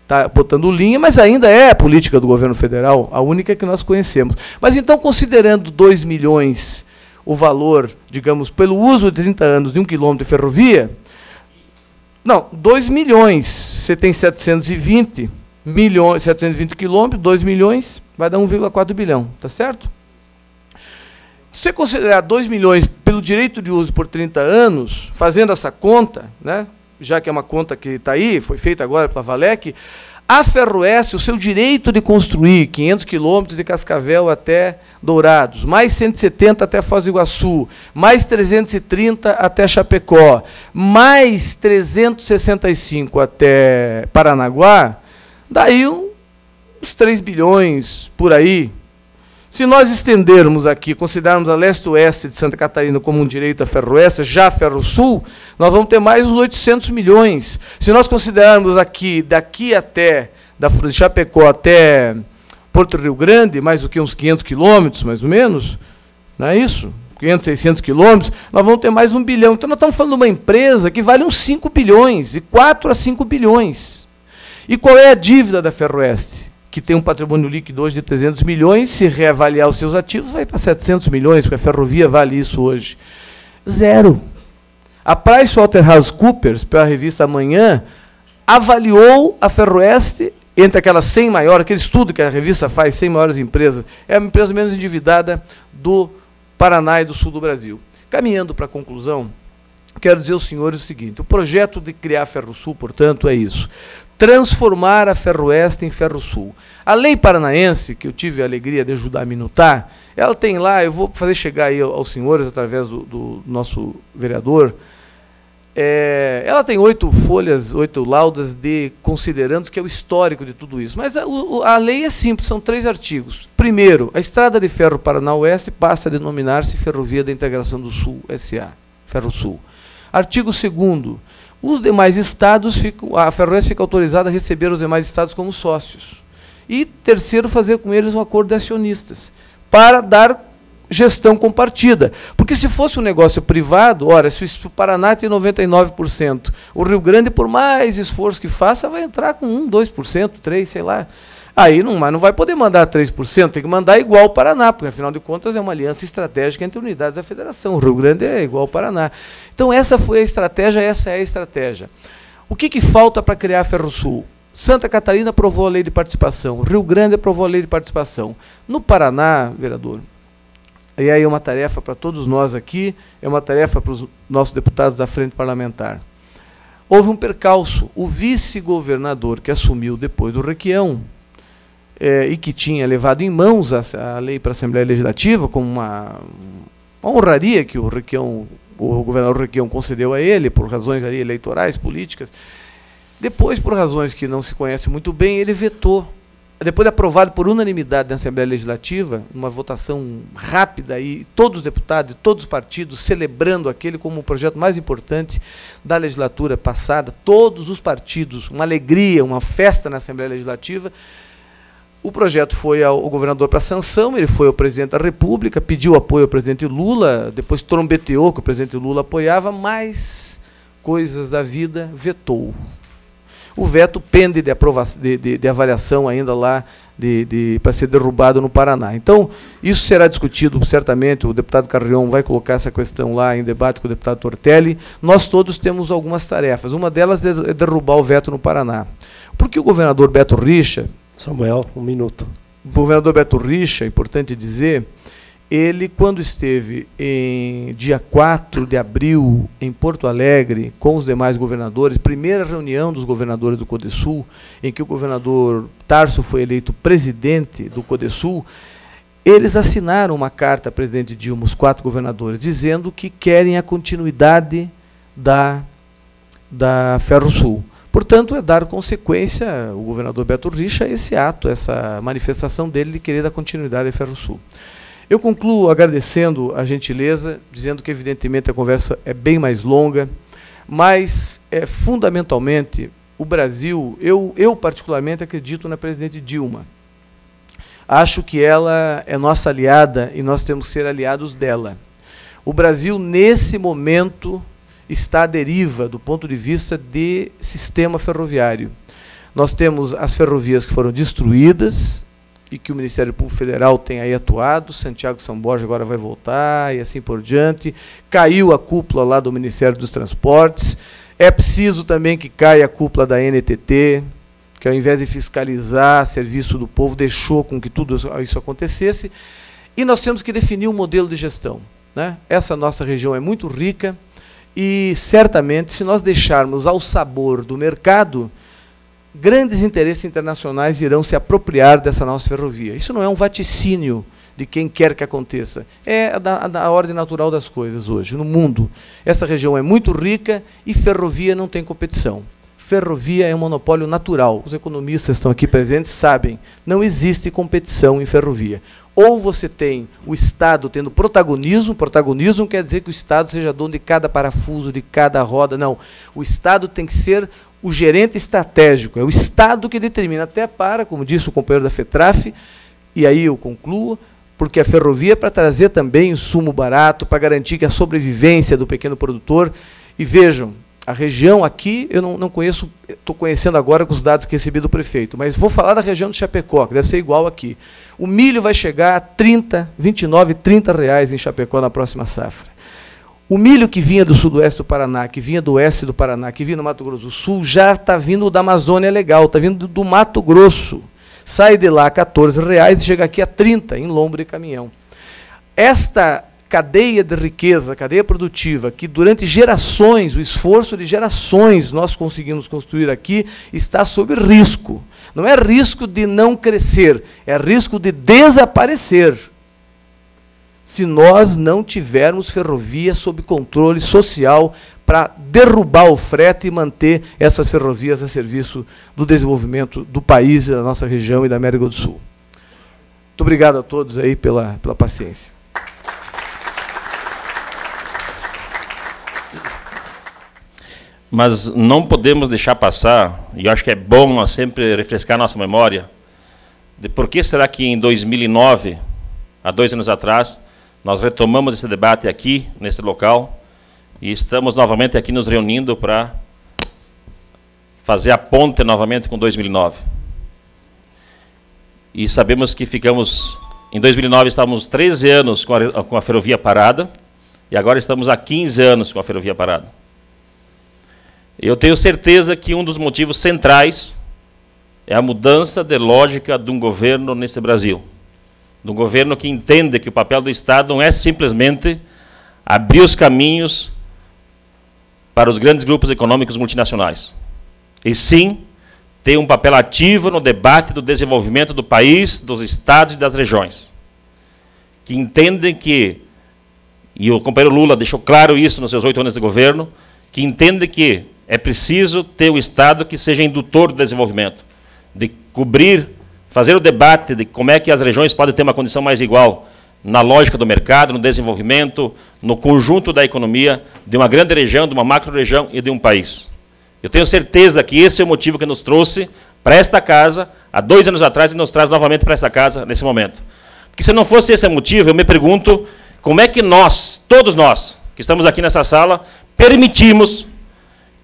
tá botando linha, mas ainda é a política do governo federal, a única que nós conhecemos. Mas então, considerando 2 milhões o valor, digamos, pelo uso de 30 anos de um quilômetro de ferrovia, não, 2 milhões, você tem 720 milhões, 720 quilômetros, 2 milhões, vai dar 1,4 bilhão, tá certo? Se você considerar 2 milhões pelo direito de uso por 30 anos, fazendo essa conta, né, já que é uma conta que está aí, foi feita agora pela Valec, a Ferroeste, o seu direito de construir 500 quilômetros de Cascavel até Dourados, mais 170 até Foz do Iguaçu, mais 330 até Chapecó, mais 365 até Paranaguá, daí uns 3 bilhões por aí, se nós estendermos aqui, considerarmos a leste-oeste de Santa Catarina como um direito a ferroeste, já ferro-sul, nós vamos ter mais uns 800 milhões. Se nós considerarmos aqui, daqui até, da de Chapecó até Porto Rio Grande, mais do que uns 500 quilômetros, mais ou menos, não é isso? 500, 600 quilômetros, nós vamos ter mais um bilhão. Então nós estamos falando de uma empresa que vale uns 5 bilhões, de 4 a 5 bilhões. E qual é a dívida da Ferroeste? Que tem um patrimônio líquido hoje de 300 milhões, se reavaliar os seus ativos, vai para 700 milhões, porque a ferrovia vale isso hoje. Zero. A PricewaterhouseCoopers, pela revista Amanhã, avaliou a Ferroeste entre aquelas 100 maiores, aquele estudo que a revista faz, 100 maiores empresas, é a empresa menos endividada do Paraná e do sul do Brasil. Caminhando para a conclusão, quero dizer aos senhores o seguinte: o projeto de criar a Ferrosul, portanto, é isso. Transformar a Ferroeste em Ferrosul. A lei paranaense, que eu tive a alegria de ajudar a minutar, ela tem lá, eu vou fazer chegar aí aos senhores através do, do nosso vereador, é, ela tem oito folhas, oito laudas de considerandos, que é o histórico de tudo isso. Mas a, a lei é simples, são três artigos. Primeiro, a Estrada de Ferro Paraná Oeste passa a denominar-se Ferrovia da Integração do Sul, SA, Ferro Sul. Artigo 2 os demais estados ficam, a Ferroeste fica autorizada a receber os demais estados como sócios. E terceiro, fazer com eles um acordo de acionistas, para dar gestão compartida. Porque se fosse um negócio privado, ora, se o Paraná tem 99%, o Rio Grande, por mais esforço que faça, vai entrar com 1, 2%, 3%, sei lá. Aí não, mas não vai poder mandar 3%, tem que mandar igual ao Paraná, porque afinal de contas é uma aliança estratégica entre unidades da federação. O Rio Grande é igual ao Paraná. Então essa foi a estratégia, essa é a estratégia. O que, que falta para criar a Ferrosul? Santa Catarina aprovou a lei de participação, Rio Grande aprovou a lei de participação. No Paraná, vereador, e aí é uma tarefa para todos nós aqui, é uma tarefa para os nossos deputados da frente parlamentar. Houve um percalço. O vice-governador que assumiu depois do Requião, é, e que tinha levado em mãos a, a lei para a Assembleia Legislativa, como uma, uma honraria que o Requião, o governador Requião concedeu a ele, por razões ali, eleitorais, políticas. Depois, por razões que não se conhece muito bem, ele vetou depois de aprovado por unanimidade na Assembleia Legislativa, uma votação rápida e todos os deputados, todos os partidos celebrando aquele como o projeto mais importante da legislatura passada, todos os partidos, uma alegria, uma festa na Assembleia Legislativa. O projeto foi ao, governador para sanção, ele foi ao presidente da República, pediu apoio ao presidente Lula, depois trombeteou que o presidente Lula apoiava, mas coisas da vida vetou. O veto pende de, aprovação, de, de, de avaliação ainda lá de, de para ser derrubado no Paraná. Então, isso será discutido certamente, o deputado Carrion vai colocar essa questão lá em debate com o deputado Tortelli. Nós todos temos algumas tarefas. Uma delas é derrubar o veto no Paraná. Porque o governador Beto Richa... Samuel, um minuto. O governador Beto Richa, é importante dizer, ele, quando esteve em dia 4 de abril em Porto Alegre com os demais governadores, primeira reunião dos governadores do Codesul, em que o governador Tarso foi eleito presidente do Codesul, eles assinaram uma carta ao presidente Dilma, os quatro governadores, dizendo que querem a continuidade da, da Ferrosul. Portanto, é dar consequência, o governador Beto Richa, a esse ato, essa manifestação dele de querer a continuidade da Ferrosul. Eu concluo agradecendo a gentileza, dizendo que, evidentemente, a conversa é bem mais longa, mas, é, fundamentalmente, o Brasil, eu, eu particularmente acredito na presidente Dilma. Acho que ela é nossa aliada e nós temos que ser aliados dela. O Brasil, nesse momento, está à deriva do ponto de vista de sistema ferroviário. Nós temos as ferrovias que foram destruídas, e que o Ministério Público Federal tem aí atuado, Santiago São Borja agora vai voltar e assim por diante. Caiu a cúpula lá do Ministério dos Transportes. É preciso também que caia a cúpula da NTT, que ao invés de fiscalizar serviço do povo, deixou com que tudo isso acontecesse. E nós temos que definir um modelo de gestão. Né? Essa nossa região é muito rica e certamente, se nós deixarmos ao sabor do mercado, grandes interesses internacionais irão se apropriar dessa nossa ferrovia. Isso não é um vaticínio de quem quer que aconteça. É da, da ordem natural das coisas hoje, no mundo. Essa região é muito rica e ferrovia não tem competição. Ferrovia é um monopólio natural. Os economistas estão aqui presentes sabem, não existe competição em ferrovia. Ou você tem o Estado tendo protagonismo, protagonismo quer dizer que o Estado seja dono de cada parafuso, de cada roda, não. O Estado tem que ser o gerente estratégico, é o Estado que determina, até para, como disse o companheiro da FETRAF, e aí eu concluo, porque a ferrovia é para trazer também sumo barato, para garantir que a sobrevivência do pequeno produtor. E vejam, a região aqui, eu não, não conheço, estou conhecendo agora com os dados que recebi do prefeito, mas vou falar da região de Chapecó, que deve ser igual aqui. O milho vai chegar a 30, 29, 30 reais em Chapecó na próxima safra. O milho que vinha do sudoeste do Paraná, que vinha do oeste do Paraná, que vinha do Mato Grosso do Sul, já está vindo da Amazônia Legal, está vindo do Mato Grosso. Sai de lá a 14 reais e chega aqui a 30 em lombo de caminhão. Esta cadeia de riqueza, cadeia produtiva, que durante gerações, o esforço de gerações nós conseguimos construir aqui, está sob risco. Não é risco de não crescer, é risco de desaparecer. Se nós não tivermos ferrovia sob controle social para derrubar o frete e manter essas ferrovias a serviço do desenvolvimento do país, da nossa região e da América do Sul. Muito obrigado a todos aí pela, pela paciência. Mas não podemos deixar passar, e acho que é bom nós sempre refrescar nossa memória, de por que será que em 2009, há dois anos atrás, nós retomamos esse debate aqui, nesse local, e estamos novamente aqui nos reunindo para fazer a ponte novamente com 2009. E sabemos que ficamos, em 2009 estávamos 13 anos com a, com a ferrovia parada, e agora estamos há 15 anos com a ferrovia parada. Eu tenho certeza que um dos motivos centrais é a mudança de lógica de um governo nesse Brasil. De um governo que entende que o papel do Estado não é simplesmente abrir os caminhos para os grandes grupos econômicos multinacionais, e sim ter um papel ativo no debate do desenvolvimento do país, dos estados e das regiões. Que entendem que, e o companheiro Lula deixou claro isso nos seus oito anos de governo, que entende que é preciso ter um Estado que seja indutor do desenvolvimento, de cobrir, fazer o debate de como é que as regiões podem ter uma condição mais igual na lógica do mercado, no desenvolvimento, no conjunto da economia de uma grande região, de uma macro-região e de um país. Eu tenho certeza que esse é o motivo que nos trouxe para esta casa, há dois anos atrás, e nos traz novamente para essa casa nesse momento. Porque se não fosse esse o motivo, eu me pergunto como é que nós, todos nós, que estamos aqui nessa sala, permitimos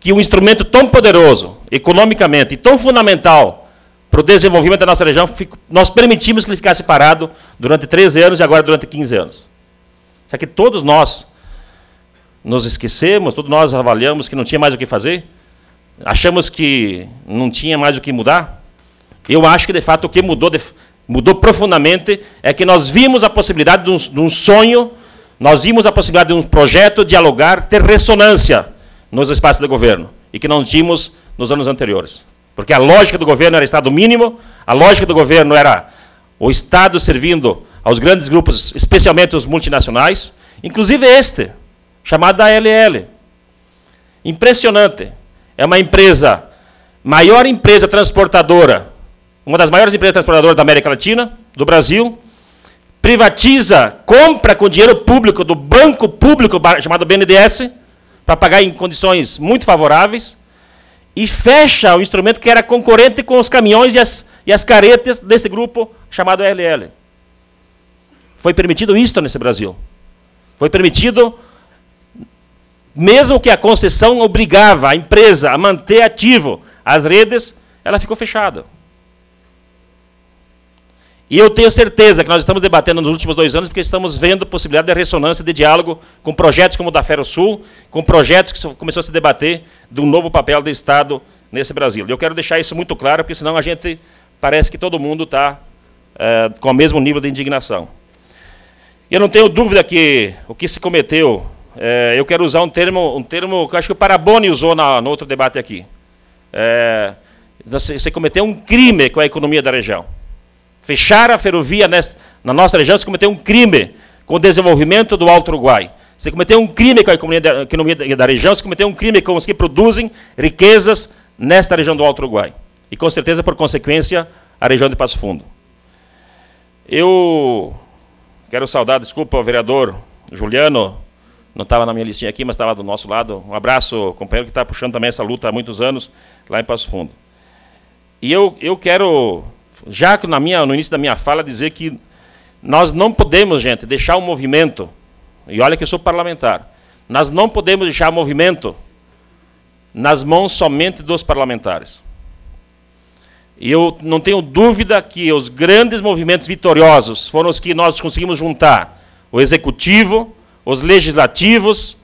que um instrumento tão poderoso, economicamente, e tão fundamental para o desenvolvimento da nossa região, nós permitimos que ele ficasse parado durante 13 anos e agora durante 15 anos. Será que todos nós nos esquecemos, todos nós avaliamos que não tinha mais o que fazer? Achamos que não tinha mais o que mudar? Eu acho que, de fato, o que mudou, mudou profundamente é que nós vimos a possibilidade de um, de um sonho, nós vimos a possibilidade de um projeto dialogar, ter ressonância nos espaços do governo e que não tínhamos nos anos anteriores. Porque a lógica do governo era Estado mínimo, a lógica do governo era o Estado servindo aos grandes grupos, especialmente os multinacionais, inclusive este, chamado ALL. Impressionante. É uma empresa, maior empresa transportadora, uma das maiores empresas transportadoras da América Latina, do Brasil, privatiza, compra com dinheiro público do banco público chamado BNDES, para pagar em condições muito favoráveis, e fecha o instrumento que era concorrente com os caminhões e as, e as caretas desse grupo chamado RLL. Foi permitido isto nesse Brasil. Foi permitido, mesmo que a concessão obrigava a empresa a manter ativo as redes, ela ficou fechada. E eu tenho certeza que nós estamos debatendo nos últimos dois anos porque estamos vendo possibilidade de ressonância de diálogo com projetos como o da Ferro Sul, com projetos que começou a se debater de um novo papel do Estado nesse Brasil. Eu quero deixar isso muito claro, porque senão a gente parece que todo mundo está é, com o mesmo nível de indignação. Eu não tenho dúvida que o que se cometeu, é, eu quero usar um termo, um termo que acho que o Paraboni usou na, no outro debate aqui. É, você cometeu um crime com a economia da região. Fechar a ferrovia nessa, na nossa região, você cometeu um crime com o desenvolvimento do Alto Uruguai. Você cometeu um crime com a economia da, economia da região, você cometeu um crime com os que produzem riquezas nesta região do Alto Uruguai. E com certeza, por consequência, a região de Passo Fundo. Eu quero saudar, desculpa, o vereador Juliano, não estava na minha listinha aqui, mas estava do nosso lado. Um abraço, companheiro que está puxando também essa luta há muitos anos lá em Passo Fundo. E eu, eu quero já na minha, no início da minha fala, dizer que nós não podemos, gente, deixar o movimento, e olha que eu sou parlamentar, nós não podemos deixar o movimento nas mãos somente dos parlamentares. E eu não tenho dúvida que os grandes movimentos vitoriosos foram os que nós conseguimos juntar o executivo, os legislativos,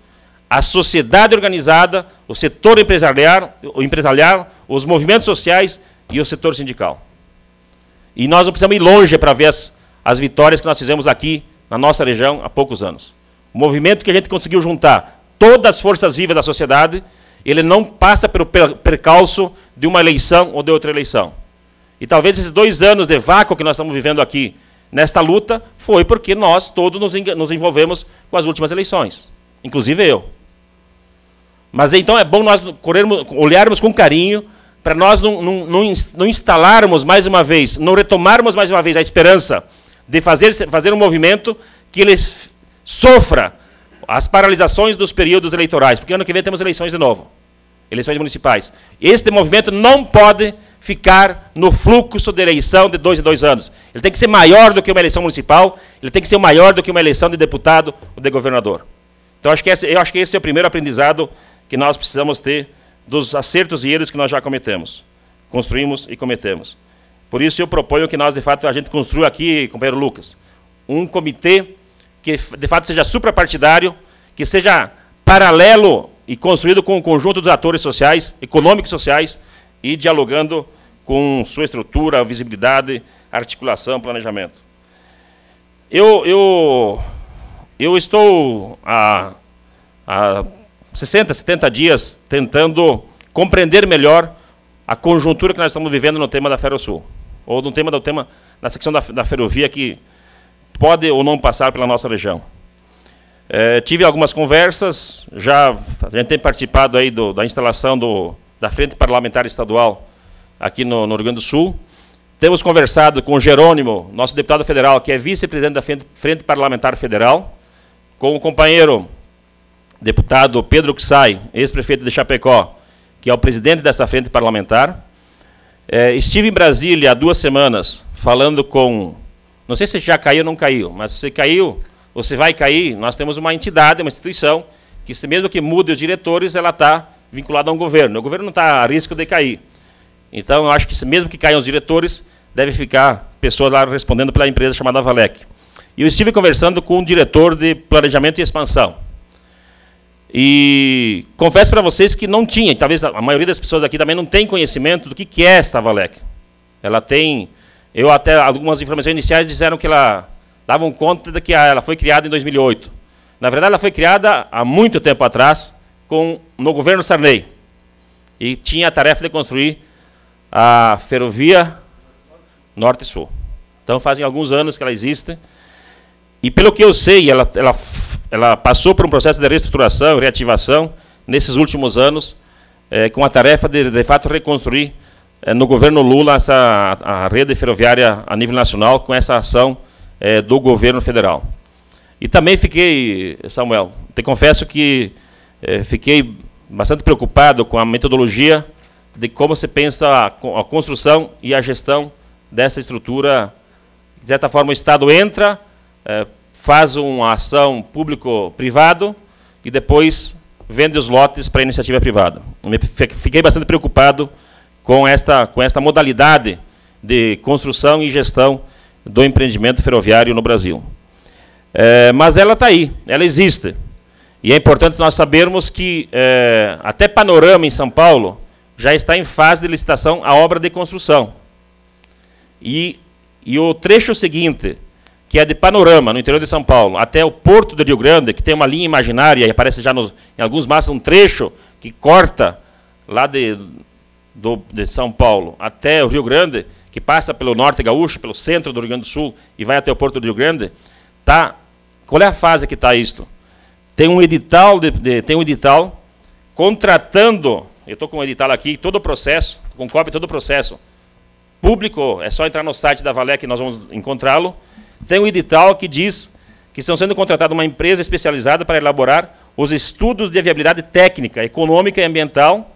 a sociedade organizada, o setor empresarial, o empresarial, os movimentos sociais e o setor sindical. E nós não precisamos ir longe para ver as, as vitórias que nós fizemos aqui na nossa região há poucos anos. o movimento que a gente conseguiu juntar todas as forças vivas da sociedade, ele não passa pelo percalço de uma eleição ou de outra eleição. E talvez esses dois anos de vácuo que nós estamos vivendo aqui, nesta luta, foi porque nós todos nos, nos envolvemos com as últimas eleições, inclusive eu. Mas então é bom nós corrermos, olharmos com carinho para nós não, não, não, não, instalarmos mais uma vez, não retomarmos mais uma vez a esperança de fazer, fazer um movimento que ele sofra as paralisações dos períodos eleitorais, porque ano que vem temos eleições de novo, eleições municipais. Este movimento não pode ficar no fluxo de eleição de dois em dois anos. Ele tem que ser maior do que uma eleição municipal, ele tem que ser maior do que uma eleição de deputado ou de governador. Então, acho que esse, eu acho que esse é o primeiro aprendizado que nós precisamos ter dos acertos e erros que nós já cometemos, construímos e cometemos. Por isso, eu proponho que nós, de fato, a gente construa aqui, companheiro Lucas, um comitê que, de fato, seja suprapartidário, que seja paralelo e construído com o conjunto dos atores sociais, econômicos e sociais, e dialogando com sua estrutura, visibilidade, articulação, planejamento. Eu, eu, eu estou há, há 60, 70 dias tentando compreender melhor a conjuntura que nós estamos vivendo no tema da Ferrosul, ou no tema do tema na secção da, da ferrovia que pode ou não passar pela nossa região. É, tive algumas conversas, já a gente tem participado aí do, da instalação do, da Frente Parlamentar Estadual aqui no, no Rio Grande do Sul. Temos conversado com o Jerônimo, nosso deputado federal, que é vice-presidente da Frente, Frente, Parlamentar Federal, com o companheiro deputado Pedro Xai, ex-prefeito de Chapecó, que é o presidente dessa frente parlamentar. É, estive em Brasília há duas semanas falando com. Não sei se já caiu ou não caiu, mas se caiu, ou se vai cair, nós temos uma entidade, uma instituição, que se mesmo que mude os diretores, ela está vinculada a um governo. O governo não está a risco de cair. Então, eu acho que mesmo que caiam os diretores, deve ficar pessoas lá respondendo pela empresa chamada Valec. E eu estive conversando com o diretor de planejamento e expansão. E confesso para vocês que não tinha, talvez a maioria das pessoas aqui também não tem conhecimento do que, que é esta Valec. Ela tem, eu até algumas informações iniciais disseram que ela davam conta de que ela foi criada em 2008. Na verdade, ela foi criada há muito tempo atrás com no governo Sarney e tinha a tarefa de construir a ferrovia Norte e Sul. Então fazem alguns anos que ela existe. E pelo que eu sei, ela, ela, ela passou por um processo de reestruturação, reativação, nesses últimos anos, é, com a tarefa de, de fato, reconstruir é, no governo Lula essa, a rede ferroviária a nível nacional, com essa ação é, do governo federal. E também fiquei, Samuel, te confesso que fiquei bastante preocupado com a metodologia de como se pensa a, a construção e a gestão dessa estrutura. De certa forma, o Estado entra, faz uma ação público-privado e depois vende os lotes para iniciativa privada. Fiquei bastante preocupado com esta, com esta modalidade de construção e gestão do empreendimento ferroviário no Brasil. É, mas ela está aí, ela existe. E é importante nós sabermos que é, até Panorama em São Paulo já está em fase de licitação a obra de construção. E, e o trecho seguinte, que é de Panorama, no interior de São Paulo, até o Porto do Rio Grande, que tem uma linha imaginária, e aparece já nos, em alguns mapas um trecho que corta lá de, do, de São Paulo até o Rio Grande, que passa pelo norte gaúcho, pelo centro do Rio Grande do Sul e vai até o Porto do Rio Grande, tá, qual é a fase que está isto? Tem um edital, de, de, tem um edital contratando eu estou com o edital aqui, todo o processo, com cópia todo o processo. Público, é só entrar no site da Valec que nós vamos encontrá-lo. Tem um edital que diz que estão sendo contratada uma empresa especializada para elaborar os estudos de viabilidade técnica, econômica e ambiental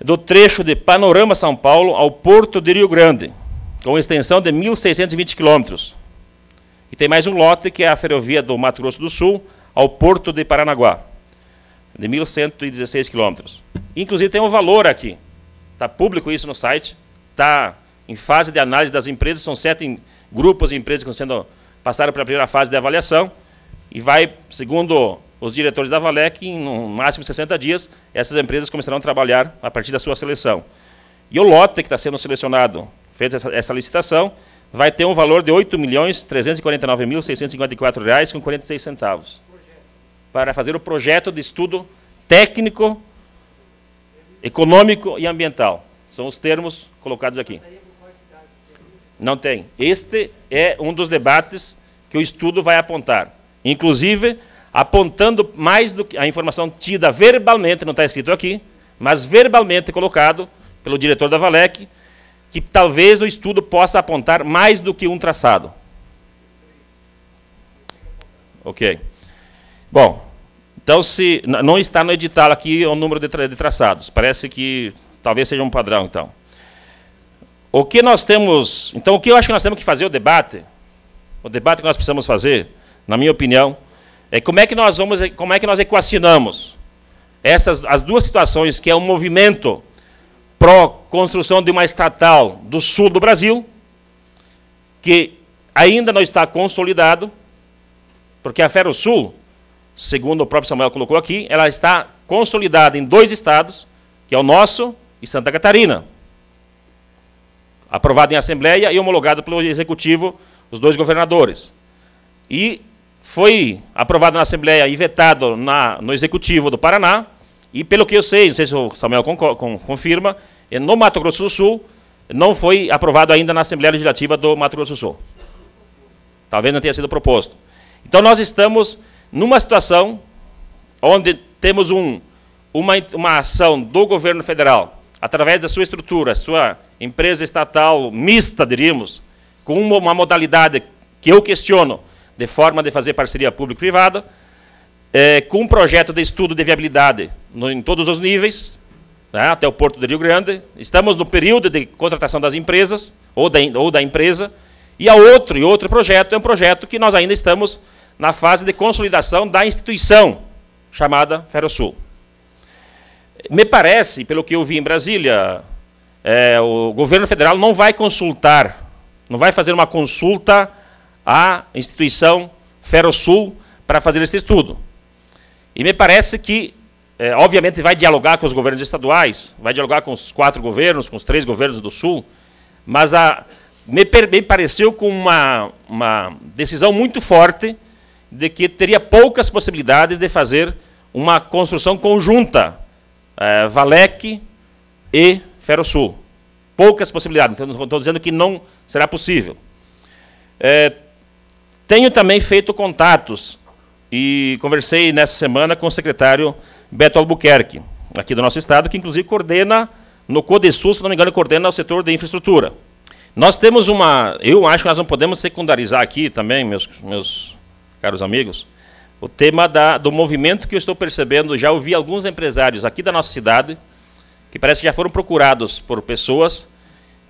do trecho de Panorama São Paulo ao Porto de Rio Grande, com extensão de 1.620 quilômetros. E tem mais um lote, que é a ferrovia do Mato Grosso do Sul ao Porto de Paranaguá de 1.116 quilômetros. Inclusive tem um valor aqui. Está público isso no site. Está em fase de análise das empresas. São sete grupos de empresas que estão sendo passaram pela primeira fase de avaliação. E vai, segundo os diretores da Valec, em no máximo 60 dias, essas empresas começarão a trabalhar a partir da sua seleção. E o lote que está sendo selecionado, feita essa, essa, licitação, vai ter um valor de R$ 8.349.654,46 com 46 centavos. para fazer o projeto de estudo técnico, econômico e ambiental. São os termos colocados aqui. Não tem. Este é um dos debates que o estudo vai apontar. Inclusive, apontando mais do que a informação tida verbalmente, não está escrito aqui, mas verbalmente colocado pelo diretor da Valec, que talvez o estudo possa apontar mais do que um traçado. Ok. Bom, então se não está no edital aqui o número de, tra de traçados, parece que talvez seja um padrão, então. O que nós temos, então o que eu acho que nós temos que fazer o debate, o debate que nós precisamos fazer, na minha opinião, é como é que nós vamos, como é que nós equacionamos essas as duas situações que é o movimento pró construção de uma estatal do sul do Brasil, que ainda não está consolidado, porque a Ferrosul, segundo o próprio Samuel colocou aqui, ela está consolidada em dois estados, que é o nosso e Santa Catarina. Aprovado em Assembleia e homologado pelo Executivo, os dois governadores. E foi aprovado na Assembleia e vetado na, no Executivo do Paraná, e pelo que eu sei, não sei se o Samuel confirma, no Mato Grosso do Sul não foi aprovado ainda na Assembleia Legislativa do Mato Grosso do Sul. Talvez não tenha sido proposto. Então nós estamos numa situação onde temos um, uma, uma ação do governo federal, através da sua estrutura, sua empresa estatal mista, diríamos, com uma, uma modalidade que eu questiono, de forma de fazer parceria público-privada, é, com um projeto de estudo de viabilidade no, em todos os níveis, né, até o Porto de Rio Grande. Estamos no período de contratação das empresas, ou da, ou da empresa, e a outro, e outro projeto é um projeto que nós ainda estamos na fase de consolidação da instituição, chamada Ferrosul. Me parece, pelo que eu vi em Brasília, é, o governo federal não vai consultar, não vai fazer uma consulta à instituição Ferrosul para fazer esse estudo. E me parece que, é, obviamente, vai dialogar com os governos estaduais, vai dialogar com os quatro governos, com os três governos do Sul, mas a, me, me pareceu com uma, uma decisão muito forte de que teria poucas possibilidades de fazer uma construção conjunta, é, Valec e Ferrosul. Poucas possibilidades, então estou dizendo que não será possível. É, tenho também feito contatos e conversei nessa semana com o secretário Beto Albuquerque, aqui do nosso estado, que inclusive coordena, no CODESUL, se não me engano, coordena o setor de infraestrutura. Nós temos uma. Eu acho que nós não podemos secundarizar aqui também, meus, meus caros amigos, o tema da, do movimento que eu estou percebendo. Já ouvi alguns empresários aqui da nossa cidade, que parece que já foram procurados por pessoas,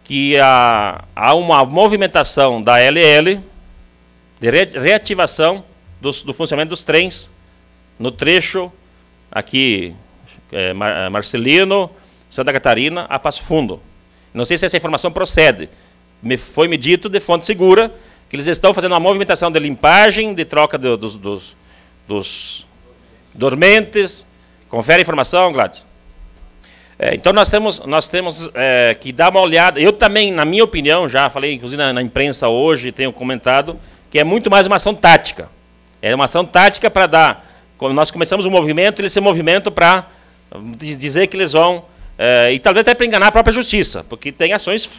que há, há uma movimentação da LL, de reativação dos, do funcionamento dos trens no trecho aqui, é, Marcelino, Santa Catarina, a Passo Fundo. Não sei se essa informação procede. Me, foi me dito de fonte segura que eles estão fazendo uma movimentação de limpagem, de troca de, dos, dos, dos, dormentes. Confere a informação, Gladys. É, então nós temos, nós temos é, que dar uma olhada. Eu também, na minha opinião, já falei inclusive na, na imprensa hoje, tenho comentado, que é muito mais uma ação tática. É uma ação tática para dar. Quando nós começamos o movimento, eles se movimentam para dizer que eles vão. É, e talvez até para enganar a própria justiça, porque tem ações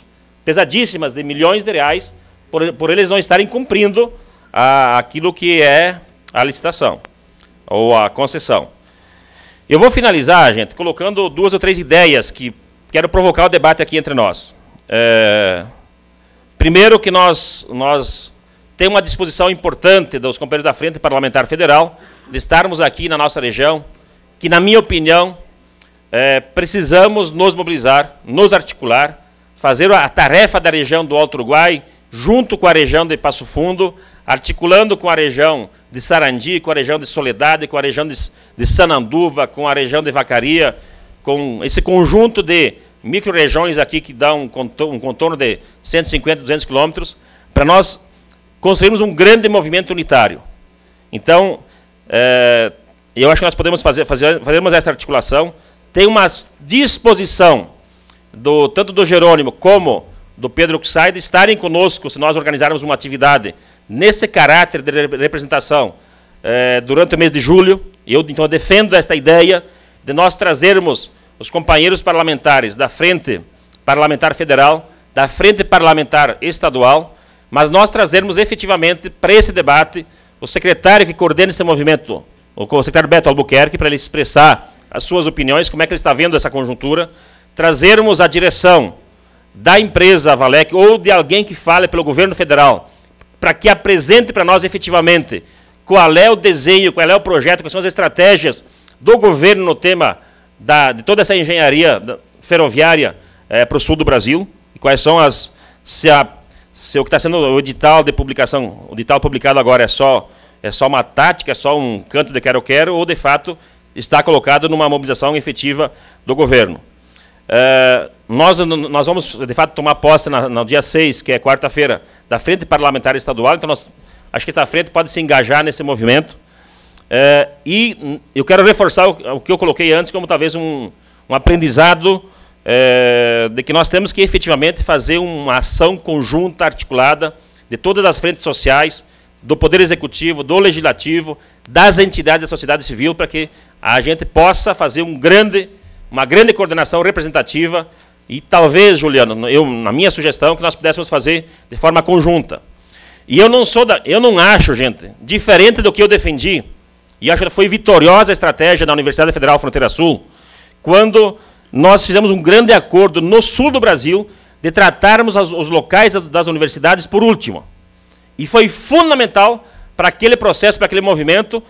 pesadíssimas de milhões de reais por, por eles não estarem cumprindo a, aquilo que é a licitação ou a concessão. Eu vou finalizar, gente, colocando duas ou três ideias que quero provocar o debate aqui entre nós. É, primeiro que nós, nós tem uma disposição importante dos companheiros da Frente Parlamentar Federal de estarmos aqui na nossa região, que, na minha opinião, é, precisamos nos mobilizar, nos articular, fazer a tarefa da região do Alto Uruguai, junto com a região de Passo Fundo, articulando com a região de Sarandi, com a região de Soledade, com a região de, de Sananduva, com a região de Vacaria, com esse conjunto de micro-regiões aqui que dão um contorno de 150, 200 quilômetros, para nós construímos um grande movimento unitário. Então, é, eu acho que nós podemos fazer, fazer fazermos essa articulação. Tem uma disposição do tanto do Jerônimo como do Pedro Cuxai de estarem conosco se nós organizarmos uma atividade nesse caráter de representação é, durante o mês de julho, eu então defendo esta ideia de nós trazermos os companheiros parlamentares da Frente Parlamentar Federal, da Frente Parlamentar Estadual, mas nós trazermos efetivamente para esse debate o secretário que coordena esse movimento, o secretário Beto Albuquerque, para ele expressar as suas opiniões, como é que ele está vendo essa conjuntura, trazermos a direção da empresa Valec ou de alguém que fale pelo governo federal, para que apresente para nós efetivamente qual é o desenho, qual é o projeto, quais são as estratégias do governo no tema da, de toda essa engenharia ferroviária é, para o sul do Brasil, e quais são as. Se, a, se o que está sendo o edital de publicação, o edital publicado agora é só, é só uma tática, é só um canto de quero-quero, ou de fato está colocado numa mobilização efetiva do governo. É, nós, nós vamos, de fato, tomar posse na, no dia 6, que é quarta-feira, da Frente Parlamentar Estadual, então nós, acho que essa frente pode se engajar nesse movimento. É, e eu quero reforçar o, o, que eu coloquei antes como talvez um, um aprendizado é, de que nós temos que efetivamente fazer uma ação conjunta, articulada, de todas as frentes sociais, do Poder Executivo, do Legislativo, das entidades da sociedade civil, para que a gente possa fazer um grande, uma grande coordenação representativa e talvez, Juliano, eu, na minha sugestão, que nós pudéssemos fazer de forma conjunta. E eu não sou da, eu não acho, gente, diferente do que eu defendi, e acho que foi vitoriosa a estratégia da Universidade Federal Fronteira Sul, quando nós fizemos um grande acordo no sul do Brasil de tratarmos as, os locais das, das universidades por último. E foi fundamental para aquele processo, para aquele movimento,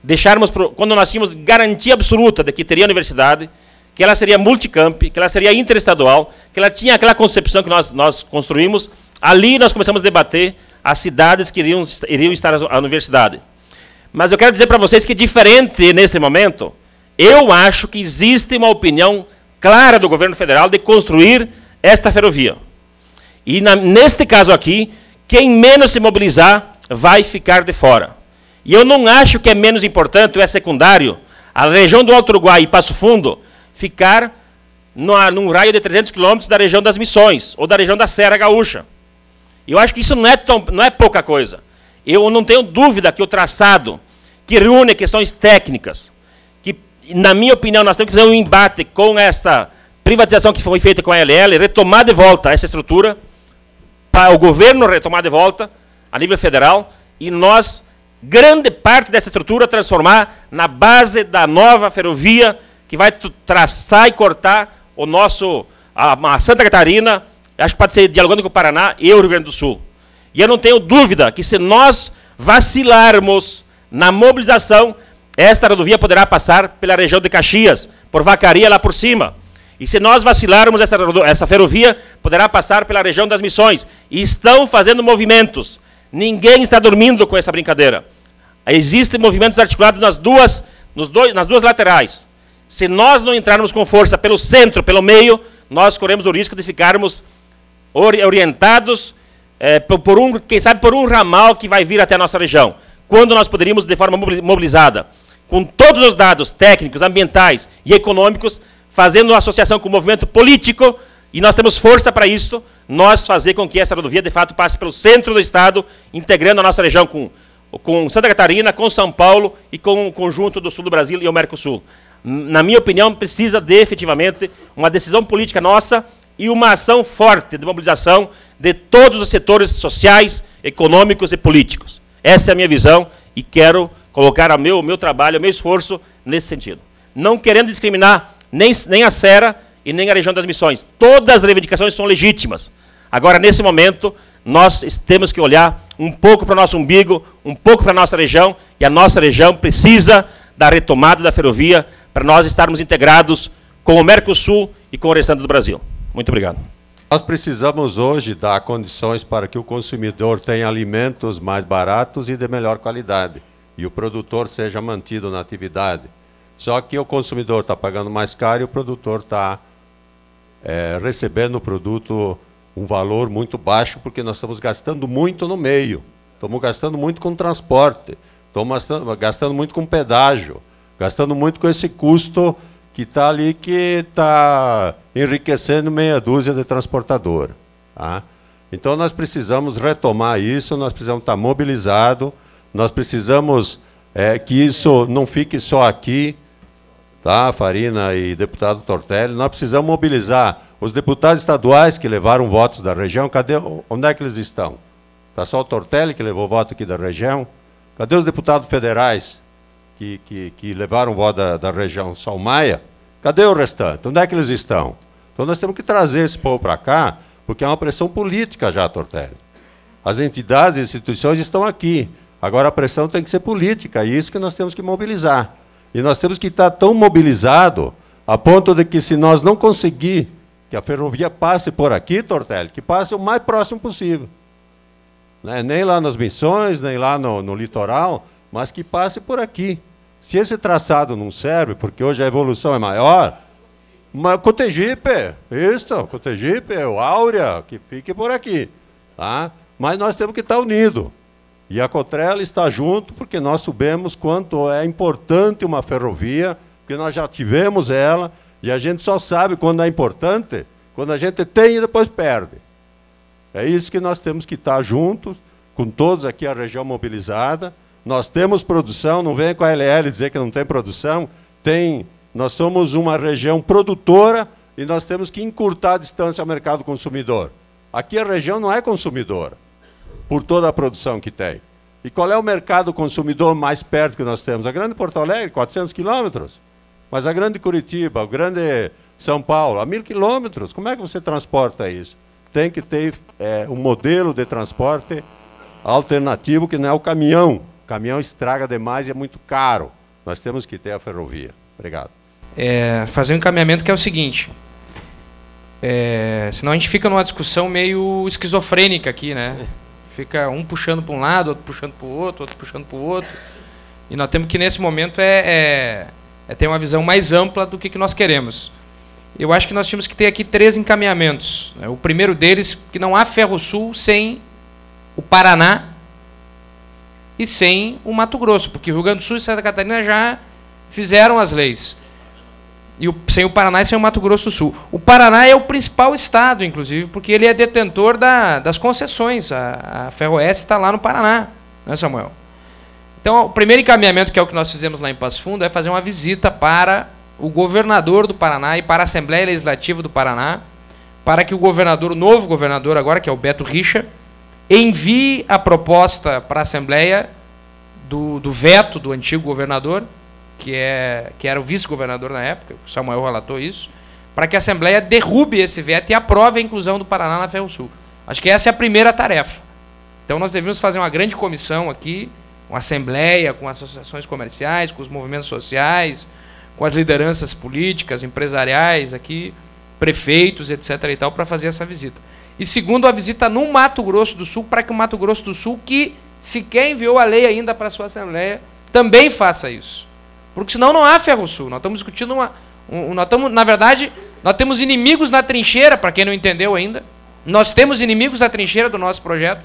deixarmos, pro, quando nós tínhamos garantia absoluta de que teria universidade, que ela seria multicamp, que ela seria interestadual, que ela tinha aquela concepção que nós, nós construímos, ali nós começamos a debater as cidades que iriam, iriam estar à universidade. Mas eu quero dizer para vocês que, diferente nesse momento, eu acho que existe uma opinião clara do governo federal de construir esta ferrovia. E na, neste caso aqui, quem menos se mobilizar vai ficar de fora. E eu não acho que é menos importante, ou é secundário, a região do Alto Uruguai e Passo Fundo ficar num raio de 300 quilômetros da região das Missões, ou da região da Serra Gaúcha. Eu acho que isso não é, tão, não é pouca coisa. Eu não tenho dúvida que o traçado, que reúne questões técnicas, que, na minha opinião, nós temos que fazer um embate com essa privatização que foi feita com a LL, retomar de volta essa estrutura, para o governo retomar de volta, a nível federal, e nós grande parte dessa estrutura transformar na base da nova ferrovia que vai traçar e cortar o nosso a, a, Santa Catarina, acho que pode ser dialogando com o Paraná e o Rio Grande do Sul. E eu não tenho dúvida que se nós vacilarmos na mobilização, esta rodovia poderá passar pela região de Caxias, por Vacaria lá por cima. E se nós vacilarmos, essa, essa ferrovia poderá passar pela região das Missões. E estão fazendo movimentos Ninguém está dormindo com essa brincadeira. Existem movimentos articulados nas duas, nos dois, nas duas laterais. Se nós não entrarmos com força pelo centro, pelo meio, nós corremos o risco de ficarmos orientados é, por, um, quem sabe, por um ramal que vai vir até a nossa região. Quando nós poderíamos, de forma mobilizada, com todos os dados técnicos, ambientais e econômicos, fazendo uma associação com o movimento político, e nós temos força para isso, nós fazer com que essa rodovia, de fato, passe pelo centro do Estado, integrando a nossa região com, com Santa Catarina, com São Paulo e com o conjunto do sul do Brasil e o Mercosul. Na minha opinião, precisa de, efetivamente, uma decisão política nossa e uma ação forte de mobilização de todos os setores sociais, econômicos e políticos. Essa é a minha visão e quero colocar o meu, meu trabalho, o meu esforço nesse sentido. Não querendo discriminar nem, nem a Sera, e nem a região das missões. Todas as reivindicações são legítimas. Agora, nesse momento, nós temos que olhar um pouco para o nosso umbigo, um pouco para a nossa região, e a nossa região precisa da retomada da ferrovia para nós estarmos integrados com o Mercosul e com o restante do Brasil. Muito obrigado. Nós precisamos hoje dar condições para que o consumidor tenha alimentos mais baratos e de melhor qualidade, e o produtor seja mantido na atividade. Só que o consumidor está pagando mais caro e o produtor está é, recebendo o produto um valor muito baixo, porque nós estamos gastando muito no meio, estamos gastando muito com transporte, estamos gastando muito com pedágio, gastando muito com esse custo que está ali, que está enriquecendo meia dúzia de transportador. Tá? Então nós precisamos retomar isso, nós precisamos estar mobilizados, nós precisamos é que isso não fique só aqui, tá, Farina e deputado Tortelli, nós precisamos mobilizar os deputados estaduais que levaram votos da região, cadê, onde é que eles estão? Está só o Tortelli que levou voto aqui da região? Cadê os deputados federais que, que, que levaram voto da, da região? Só o Maia? Cadê o restante? Onde é que eles estão? Então nós temos que trazer esse povo para cá, porque é uma pressão política já, Tortelli. As entidades e instituições estão aqui. Agora a pressão tem que ser política, e isso que nós temos que mobilizar. E nós temos que estar tão mobilizado a ponto de que se nós não conseguir que a ferrovia passe por aqui, Tortelli, que passe o mais próximo possível. Né? Nem lá nas missões, nem lá no, no litoral, mas que passe por aqui. Se esse traçado não serve, porque hoje a evolução é maior, mas Cotegipe, isso, Cotegipe, o Áurea, que fique por aqui. Tá? Mas nós temos que estar unidos. E a Cotrela está junto porque nós sabemos quanto é importante uma ferrovia, porque nós já tivemos ela, e a gente só sabe quando é importante, quando a gente tem e depois perde. É isso que nós temos que estar juntos, com todos aqui a região mobilizada. Nós temos produção, não vem com a LL dizer que não tem produção. Tem, nós somos uma região produtora e nós temos que encurtar a distância ao mercado consumidor. Aqui a região não é consumidora, por toda a produção que tem. E qual é o mercado consumidor mais perto que nós temos? A Grande Porto Alegre, 400 quilômetros. Mas a grande Curitiba, o grande São Paulo, a mil quilômetros, como é que você transporta isso? Tem que ter é, um modelo de transporte alternativo que não é o caminhão. O caminhão estraga demais e é muito caro. Nós temos que ter a ferrovia. Obrigado. É, fazer um encaminhamento que é o seguinte. É, senão a gente fica numa discussão meio esquizofrênica aqui, né? Fica um puxando para um lado, outro puxando para o outro, outro puxando para o outro. E nós temos que, nesse momento, é, é é ter uma visão mais ampla do que, que nós queremos. Eu acho que nós tínhamos que ter aqui três encaminhamentos. O primeiro deles, que não há Ferro-Sul sem o Paraná e sem o Mato Grosso, porque Rio Grande do Sul e Santa Catarina já fizeram as leis. E o, sem o Paraná e sem o Mato Grosso do Sul. O Paraná é o principal estado, inclusive, porque ele é detentor da, das concessões. A, a Ferroeste está lá no Paraná, né, Samuel? Então, o primeiro encaminhamento, que é o que nós fizemos lá em Passo Fundo, é fazer uma visita para o governador do Paraná e para a Assembleia Legislativa do Paraná, para que o governador, o novo governador agora, que é o Beto Richa, envie a proposta para a Assembleia do, do veto do antigo governador, que, é, que era o vice-governador na época, o Samuel relatou isso, para que a Assembleia derrube esse veto e aprove a inclusão do Paraná na Ferro Sul. Acho que essa é a primeira tarefa. Então nós devemos fazer uma grande comissão aqui, com a assembleia, com associações comerciais, com os movimentos sociais, com as lideranças políticas, empresariais aqui, prefeitos, etc. e tal, para fazer essa visita. E segundo, a visita no Mato Grosso do Sul, para que o Mato Grosso do Sul, que sequer enviou a lei ainda para a sua assembleia, também faça isso. Porque senão não há Ferro Sul. Nós estamos discutindo uma. Um, nós estamos, na verdade, nós temos inimigos na trincheira, para quem não entendeu ainda. Nós temos inimigos na trincheira do nosso projeto.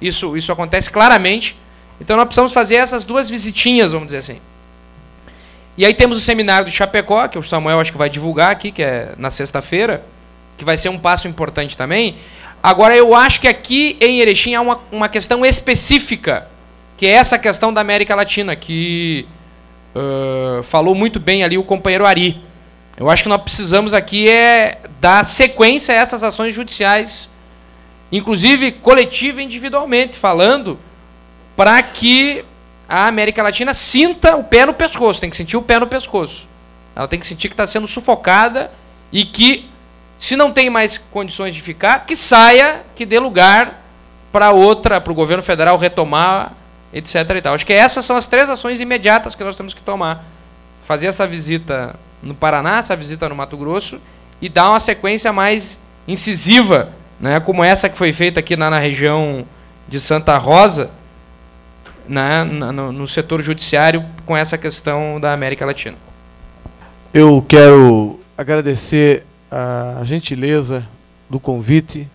Isso, isso acontece claramente. Então nós precisamos fazer essas duas visitinhas, vamos dizer assim. E aí temos o seminário de Chapecó, que o Samuel acho que vai divulgar aqui, que é na sexta-feira, que vai ser um passo importante também. Agora eu acho que aqui em Erechim há uma, uma questão específica, que é essa questão da América Latina, que uh, falou muito bem ali o companheiro Ari. Eu acho que nós precisamos aqui é dar sequência a essas ações judiciais, inclusive coletiva e individualmente, falando para que a América Latina sinta o pé no pescoço, tem que sentir o pé no pescoço. Ela tem que sentir que está sendo sufocada e que, se não tem mais condições de ficar, que saia, que dê lugar para outra, para o governo federal retomar, etc. E tal. Acho que essas são as três ações imediatas que nós temos que tomar. Fazer essa visita no Paraná, essa visita no Mato Grosso e dar uma sequência mais incisiva, né, como essa que foi feita aqui na, na região de Santa Rosa, né, no, no setor judiciário com essa questão da América Latina. Eu quero agradecer a gentileza do convite,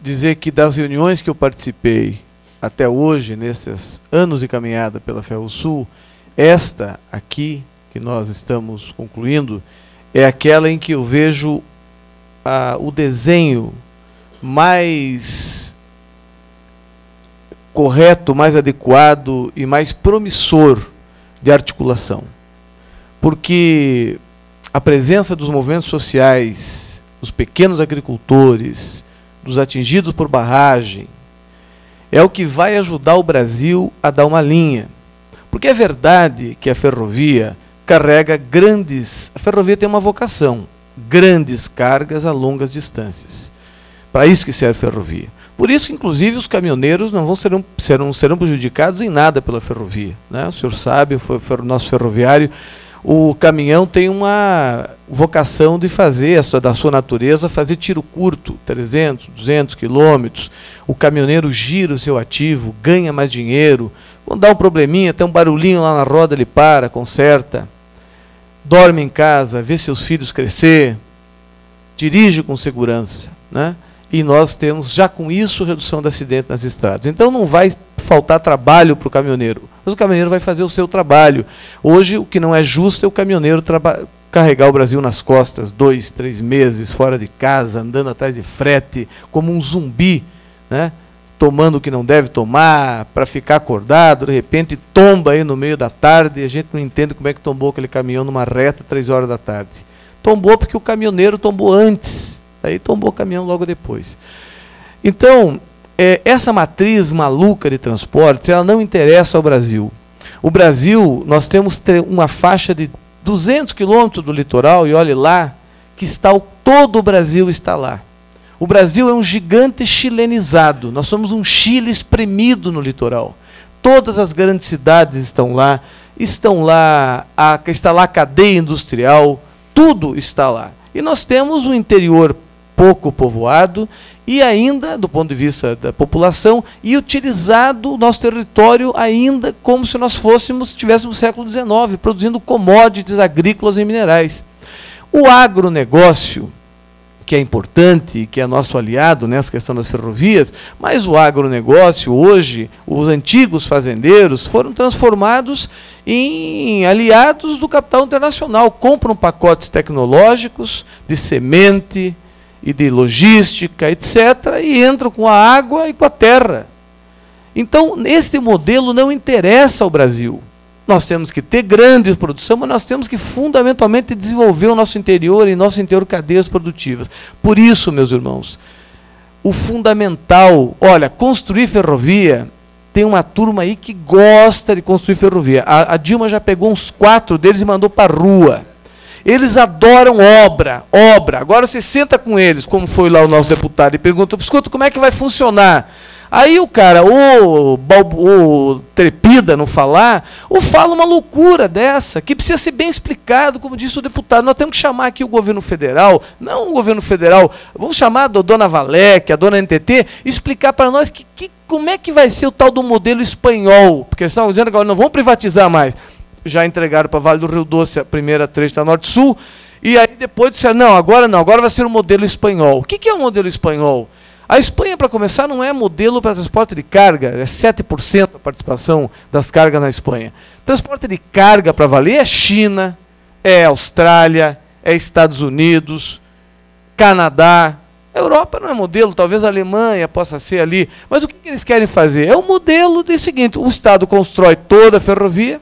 dizer que das reuniões que eu participei até hoje, nesses anos de caminhada pela Sul, esta aqui, que nós estamos concluindo, é aquela em que eu vejo o desenho mais correto, mais adequado e mais promissor de articulação. Porque a presença dos movimentos sociais, dos pequenos agricultores, dos atingidos por barragem, é o que vai ajudar o Brasil a dar uma linha. Porque é verdade que a ferrovia carrega grandes. A ferrovia tem uma vocação: grandes cargas a longas distâncias. Para isso que serve a ferrovia. Por isso inclusive, os caminhoneiros não vão serão, serão, serão prejudicados em nada pela ferrovia. Né? O senhor sabe, o nosso ferroviário, o caminhão tem uma vocação de fazer, da sua natureza, fazer tiro curto, 300, 200 quilômetros. O caminhoneiro gira o seu ativo, ganha mais dinheiro. Quando dá um probleminha, tem um barulhinho lá na roda, ele para, conserta. Dorme em casa, vê seus filhos crescer, dirige com segurança. Né? e nós temos já com isso redução de acidentes nas estradas. Então não vai faltar trabalho para o caminhoneiro, mas o caminhoneiro vai fazer o seu trabalho. Hoje o que não é justo é o caminhoneiro carregar o Brasil nas costas, dois, três meses fora de casa, andando atrás de frete, como um zumbi, né? tomando o que não deve tomar, para ficar acordado, de repente tomba aí no meio da tarde, e a gente não entende como é que tombou aquele caminhão numa reta três horas da tarde. Tombou porque o caminhoneiro tombou antes Aí tombou o caminhão logo depois. Então, é, essa matriz maluca de transportes, ela não interessa ao Brasil. O Brasil, nós temos uma faixa de 200 quilômetros do litoral, e olhe lá, que está o, todo o Brasil está lá. O Brasil é um gigante chilenizado. Nós somos um Chile espremido no litoral. Todas as grandes cidades estão lá, estão lá, a, está lá a cadeia industrial, tudo está lá. E nós temos o interior pouco povoado e ainda, do ponto de vista da população, e utilizado o nosso território ainda como se nós fôssemos, estivéssemos no século XIX, produzindo commodities agrícolas e minerais. O agronegócio, que é importante, que é nosso aliado nessa questão das ferrovias, mas o agronegócio, hoje, os antigos fazendeiros foram transformados em aliados do capital internacional, compram pacotes tecnológicos de semente, e de logística, etc., e entram com a água e com a terra. Então, este modelo não interessa ao Brasil. Nós temos que ter grande produção, mas nós temos que fundamentalmente desenvolver o nosso interior e nosso interior cadeias produtivas. Por isso, meus irmãos, o fundamental, olha, construir ferrovia, tem uma turma aí que gosta de construir ferrovia. A, a Dilma já pegou uns quatro deles e mandou para a rua. Eles adoram obra, obra. Agora você senta com eles, como foi lá o nosso deputado, e pergunta, escuta, como é que vai funcionar? Aí o cara, ou, o trepida não falar, ou fala uma loucura dessa, que precisa ser bem explicado, como disse o deputado. Nós temos que chamar aqui o governo federal, não o governo federal, vamos chamar a dona Valec, a dona NTT, explicar para nós que, que, como é que vai ser o tal do modelo espanhol. Porque eles estão dizendo agora não vão privatizar mais já entregaram para Vale do Rio Doce a primeira trecho da Norte-Sul, e aí depois disseram, não, agora não, agora vai ser o modelo espanhol. O que, que é o modelo espanhol? A Espanha, para começar, não é modelo para transporte de carga, é 7% a participação das cargas na Espanha. Transporte de carga para valer é China, é Austrália, é Estados Unidos, Canadá. A Europa não é modelo, talvez a Alemanha possa ser ali. Mas o que, que eles querem fazer? É o modelo do seguinte: o Estado constrói toda a ferrovia,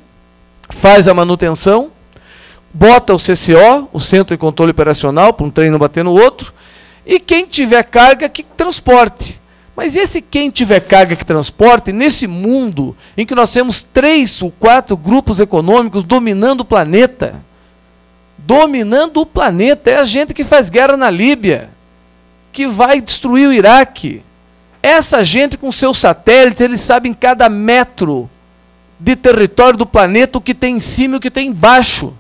faz a manutenção, bota o CCO, o Centro de Controle Operacional, para um trem não bater no outro, e quem tiver carga que transporte. Mas esse quem tiver carga que transporte, nesse mundo em que nós temos três ou quatro grupos econômicos dominando o planeta, dominando o planeta, é a gente que faz guerra na Líbia, que vai destruir o Iraque. Essa gente com seus satélites, eles sabem cada metro de território do planeta, o que tem em cima e o que tem embaixo.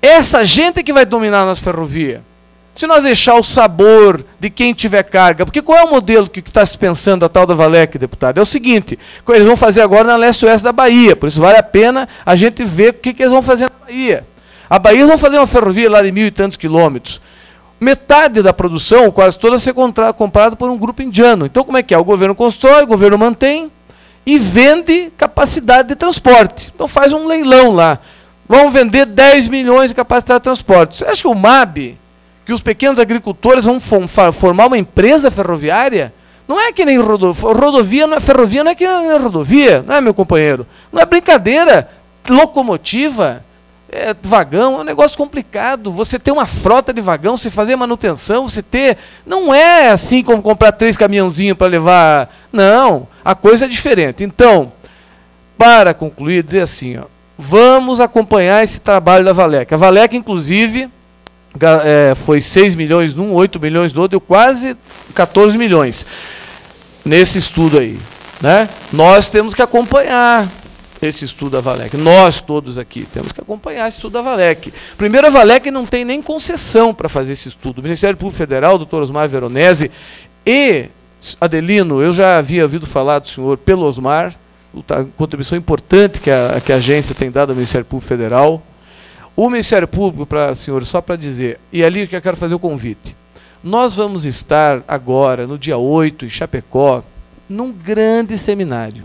Essa gente que vai dominar a nossa ferrovia. Se nós deixar o sabor de quem tiver carga, porque qual é o modelo que está se pensando a tal da Valec, deputado? É o seguinte, eles vão fazer agora na leste-oeste da Bahia, por isso vale a pena a gente ver o que, que eles vão fazer na Bahia. A Bahia eles vão fazer uma ferrovia lá de mil e tantos quilômetros. Metade da produção, quase toda, ser comprada por um grupo indiano. Então como é que é? O governo constrói, o governo mantém, e vende capacidade de transporte. Então faz um leilão lá. Vão vender 10 milhões de capacidade de transporte. Você acha que o MAB, que os pequenos agricultores vão formar uma empresa ferroviária? Não é que nem rodovia, rodovia não é ferrovia, não é que nem rodovia, não é, meu companheiro? Não é brincadeira. Locomotiva, é, vagão, é um negócio complicado. Você ter uma frota de vagão, você fazer manutenção, você ter. Não é assim como comprar três caminhãozinhos para levar. Não, a coisa é diferente. Então, para concluir, dizer assim, ó, vamos acompanhar esse trabalho da Valec. A Valec, inclusive, é, foi 6 milhões num, 8 milhões do outro, deu quase 14 milhões nesse estudo aí. Né? Nós temos que acompanhar esse estudo da Valec. Nós todos aqui temos que acompanhar esse estudo da Valec. Primeiro, a Valec não tem nem concessão para fazer esse estudo. O Ministério Público Federal, doutor Osmar Veronese e Adelino, eu já havia ouvido falar do senhor pelo Osmar, a contribuição importante que a, que a agência tem dado ao Ministério Público Federal. O Ministério Público, para senhores, só para dizer, e ali que eu quero fazer o convite. Nós vamos estar agora, no dia 8, em Chapecó, num grande seminário.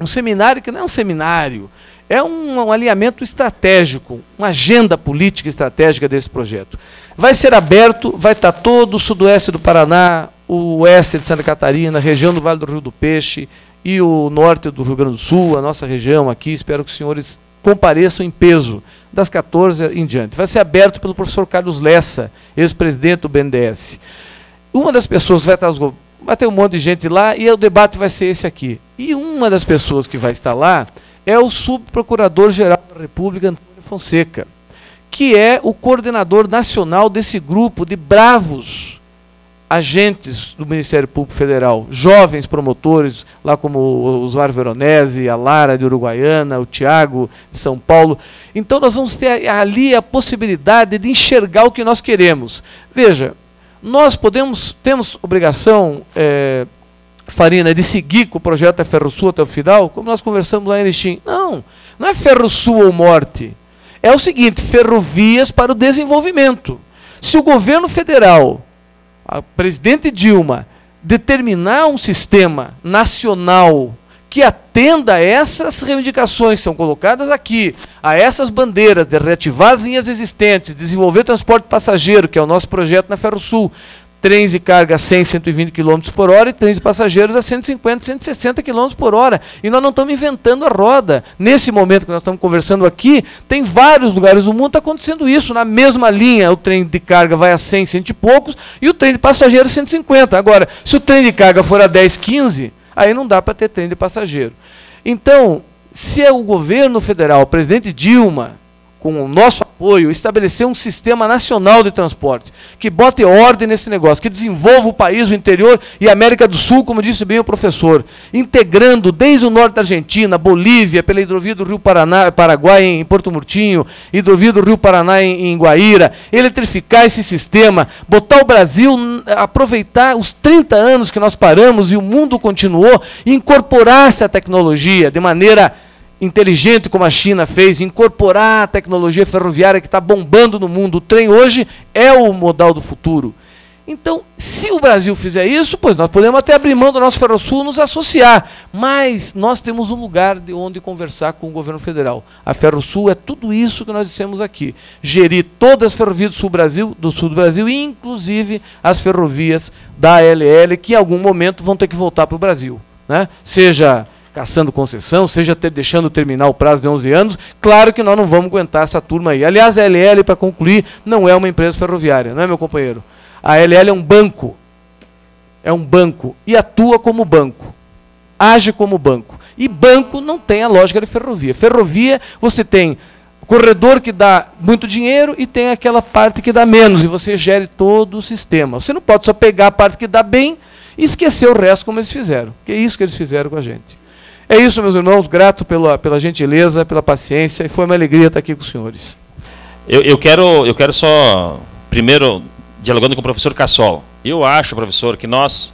Um seminário que não é um seminário, é um, um alinhamento estratégico, uma agenda política estratégica desse projeto. Vai ser aberto, vai estar todo o sudoeste do Paraná, o oeste de Santa Catarina, região do Vale do Rio do Peixe e o norte do Rio Grande do Sul, a nossa região aqui. Espero que os senhores compareçam em peso, das 14 em diante. Vai ser aberto pelo professor Carlos Lessa, ex-presidente do BNDES. Uma das pessoas vai estar, vai ter um monte de gente lá e o debate vai ser esse aqui. E uma das pessoas que vai estar lá é o subprocurador-geral da República, Antônio Fonseca, que é o coordenador nacional desse grupo de bravos agentes do Ministério Público Federal, jovens promotores, lá como o Osmar Veronese, a Lara de Uruguaiana, o Tiago de São Paulo. Então nós vamos ter ali a possibilidade de enxergar o que nós queremos. Veja, nós podemos, temos obrigação, é, Farina, de seguir com o projeto da Ferro Sul até o final, como nós conversamos lá em Erechim. Não, não é Ferro Sul ou morte. É o seguinte, ferrovias para o desenvolvimento. Se o governo federal a presidente Dilma determinar um sistema nacional que atenda a essas reivindicações que são colocadas aqui, a essas bandeiras de reativar as linhas existentes, desenvolver transporte passageiro, que é o nosso projeto na Ferro Sul, trens de carga a 100, 120 km por hora e trens de passageiros a 150, 160 km por hora. E nós não estamos inventando a roda. Nesse momento que nós estamos conversando aqui, tem vários lugares do mundo está acontecendo isso. Na mesma linha, o trem de carga vai a 100, 100 e poucos, e o trem de passageiros 150. Agora, se o trem de carga for a 10, 15, aí não dá para ter trem de passageiro. Então, se é o governo federal, o presidente Dilma, com o nosso apoio, estabelecer um sistema nacional de transportes, que bote ordem nesse negócio, que desenvolva o país, o interior e a América do Sul, como disse bem o professor, integrando desde o norte da Argentina, Bolívia, pela hidrovia do Rio Paraná, Paraguai em Porto Murtinho, hidrovia do Rio Paraná em, em Guaíra, eletrificar esse sistema, botar o Brasil, aproveitar os 30 anos que nós paramos e o mundo continuou, incorporar essa tecnologia de maneira inteligente como a China fez, incorporar a tecnologia ferroviária que está bombando no mundo. O trem hoje é o modal do futuro. Então, se o Brasil fizer isso, pois nós podemos até abrir mão do nosso Ferrosul nos associar. Mas nós temos um lugar de onde conversar com o governo federal. A Ferrosul é tudo isso que nós dissemos aqui. Gerir todas as ferrovias do sul, Brasil, do sul do Brasil, inclusive as ferrovias da ALL, que em algum momento vão ter que voltar para o Brasil. Né? Seja caçando concessão, seja ter, deixando terminar o prazo de 11 anos, claro que nós não vamos aguentar essa turma aí. Aliás, a LL, para concluir, não é uma empresa ferroviária, não é, meu companheiro? A LL é um banco. É um banco. E atua como banco. Age como banco. E banco não tem a lógica de ferrovia. Ferrovia, você tem corredor que dá muito dinheiro e tem aquela parte que dá menos. E você gere todo o sistema. Você não pode só pegar a parte que dá bem e esquecer o resto como eles fizeram. Que é isso que eles fizeram com a gente. É isso, meus irmãos, grato pela, pela gentileza, pela paciência, e foi uma alegria estar aqui com os senhores. Eu, eu, quero, eu quero só, primeiro, dialogando com o professor Cassol. Eu acho, professor, que nós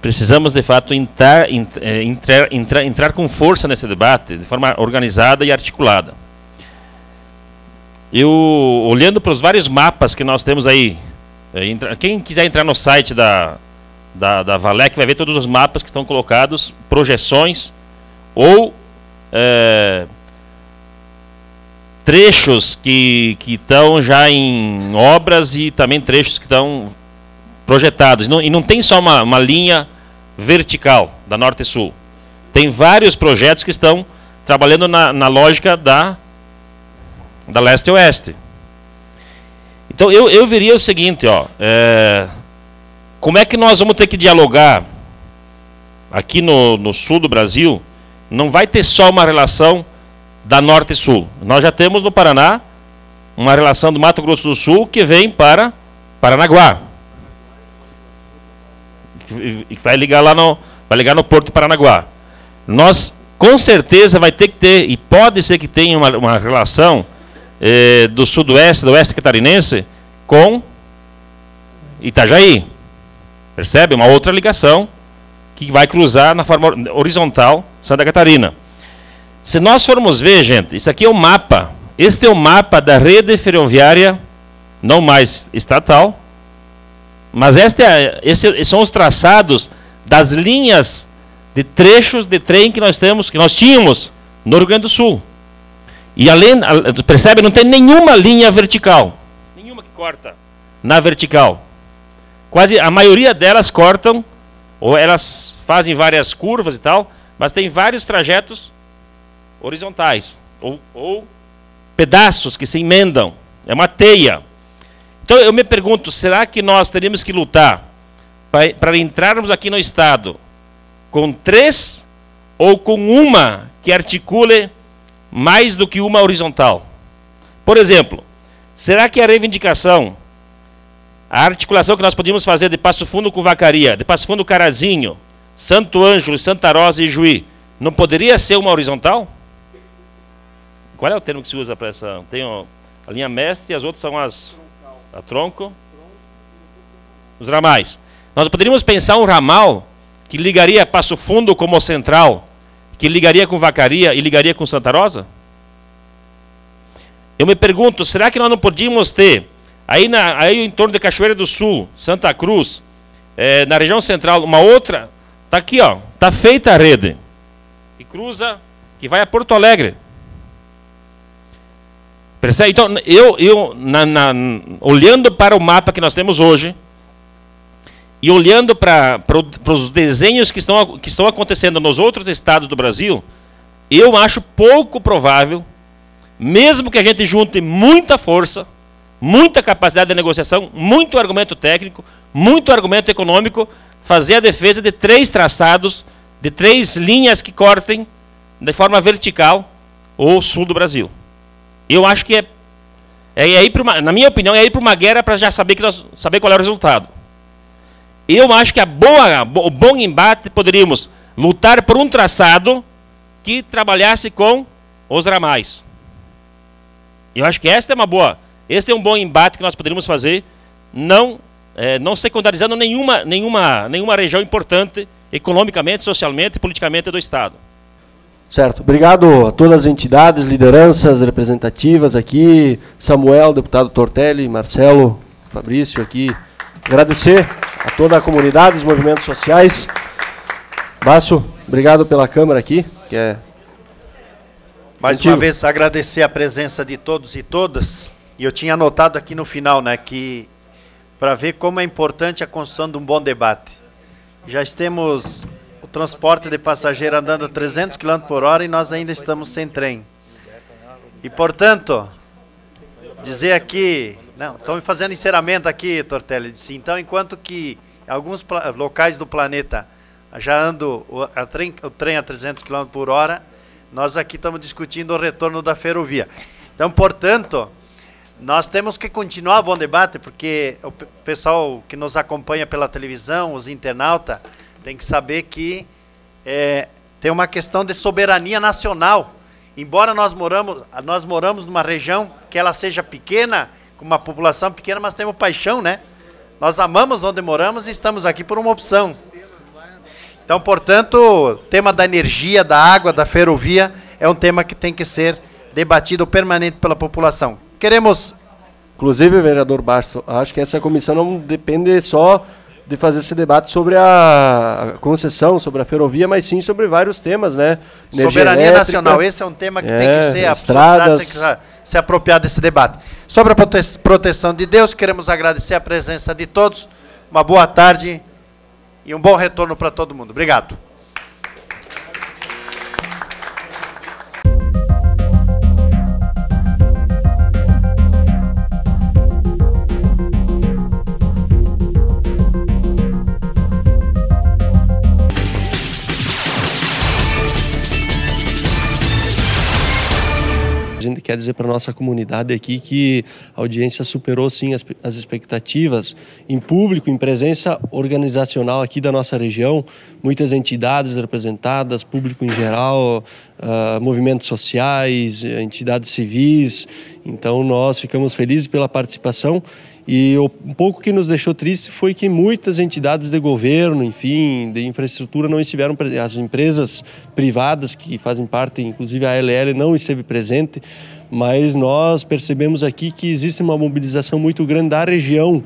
precisamos, de fato, entrar, eh, entrar, entrar, entrar com força nesse debate, de forma organizada e articulada. Eu, olhando para os vários mapas que nós temos aí, eh, quem quiser entrar no site da, da, da Valec vai ver todos os mapas que estão colocados, projeções ou é, trechos que, estão já em obras e também trechos que estão projetados. Não, e não tem só uma, uma linha vertical da norte e sul. Tem vários projetos que estão trabalhando na, na lógica da, da leste-oeste. Então eu, eu veria o seguinte, ó, é, como é que nós vamos ter que dialogar aqui no, no sul do Brasil? Não vai ter só uma relação da norte e sul. Nós já temos no Paraná uma relação do Mato Grosso do Sul que vem para Paranaguá. E vai ligar lá no, vai ligar no Porto Paranaguá. Nós com certeza vai ter que ter, e pode ser que tenha uma, uma relação eh, do sudoeste, do oeste catarinense, com Itajaí. Percebe? Uma outra ligação que vai cruzar na forma horizontal Santa Catarina. Se nós formos ver, gente, isso aqui é o um mapa. Este é o mapa da rede ferroviária, não mais estatal, mas este é, esses são os traçados das linhas de trechos de trem que nós temos, que nós tínhamos no Rio Grande do Sul. E além, percebe, não tem nenhuma linha vertical. Nenhuma que corta na vertical. Quase a maioria delas cortam, ou elas fazem várias curvas e tal, mas tem vários trajetos horizontais, ou, ou pedaços que se emendam. É uma teia. Então eu me pergunto, será que nós teríamos que lutar para entrarmos aqui no Estado com três ou com uma que articule mais do que uma horizontal. Por exemplo, será que a reivindicação, a articulação que nós podíamos fazer de Passo Fundo com Vacaria, de Passo Fundo Carazinho, Santo Ângelo, Santa Rosa e Juí, não poderia ser uma horizontal? Qual é o termo que se usa para essa? Tem a linha mestre e as outras são as a tronco, os ramais. Nós poderíamos pensar um ramal que ligaria Passo Fundo como central, que ligaria com Vacaria e ligaria com Santa Rosa? Eu me pergunto, será que nós não podíamos ter, aí, na, aí em torno de Cachoeira do Sul, Santa Cruz, é, na região central, uma outra, está aqui, ó, está feita a rede, que cruza, que vai a Porto Alegre. Percebe? Então, eu, eu na, na, olhando para o mapa que nós temos hoje, e olhando para os desenhos que estão, que estão acontecendo nos outros estados do Brasil, eu acho pouco provável, mesmo que a gente junte muita força, muita capacidade de negociação, muito argumento técnico, muito argumento econômico, fazer a defesa de três traçados, de três linhas que cortem de forma vertical o sul do Brasil. Eu acho que é, é, ir uma, na minha opinião, é ir para uma guerra para já saber, que nós, saber qual é o resultado. Eu acho que a boa, o bom embate poderíamos lutar por um traçado que trabalhasse com os ramais. Eu acho que esta é uma boa, este é um bom embate que nós poderíamos fazer, não é, não secundarizando nenhuma, nenhuma, nenhuma região importante economicamente, socialmente e politicamente do Estado. Certo. Obrigado a todas as entidades, lideranças representativas aqui, Samuel, deputado Tortelli, Marcelo, Fabrício aqui. Agradecer a toda a comunidade, os movimentos sociais. Basso, obrigado pela câmera aqui, que é mais uma vez agradecer a presença de todos e todas. E eu tinha anotado aqui no final, né, que para ver como é importante a construção de um bom debate. Já temos o transporte de passageiro andando a 300 km por hora e nós ainda estamos sem trem. E portanto, dizer aqui não, estão fazendo encerramento aqui, Tortelli. Disse, então, enquanto que alguns locais do planeta já andam o, trem, o trem a 300 km por hora, nós aqui estamos discutindo o retorno da ferrovia. Então, portanto, nós temos que continuar o bom debate, porque o pessoal que nos acompanha pela televisão, os internautas, tem que saber que é, tem uma questão de soberania nacional. Embora nós moramos, nós moramos numa região que ela seja pequena, com uma população pequena, mas temos paixão, né? Nós amamos onde moramos e estamos aqui por uma opção. Então, portanto, o tema da energia, da água, da ferrovia é um tema que tem que ser debatido permanente pela população. Queremos. Inclusive, vereador Bastos, acho que essa comissão não depende só de fazer esse debate sobre a concessão, sobre a ferrovia, mas sim sobre vários temas, né? Energia Soberania elétrica, nacional, esse é um tema que é, tem que ser a estradas. sociedade se apropriar desse debate. Sobre a proteção de Deus, queremos agradecer a presença de todos, uma boa tarde e um bom retorno para todo mundo. Obrigado. Quer dizer para nossa comunidade aqui que a audiência superou sim as, as expectativas em público, em presença organizacional aqui da nossa região, muitas entidades representadas, público em geral, uh, movimentos sociais, entidades civis. Então nós ficamos felizes pela participação. E um pouco que nos deixou triste foi que muitas entidades de governo, enfim, de infraestrutura não estiveram as empresas privadas que fazem parte, inclusive a LL não esteve presente, mas nós percebemos aqui que existe uma mobilização muito grande da região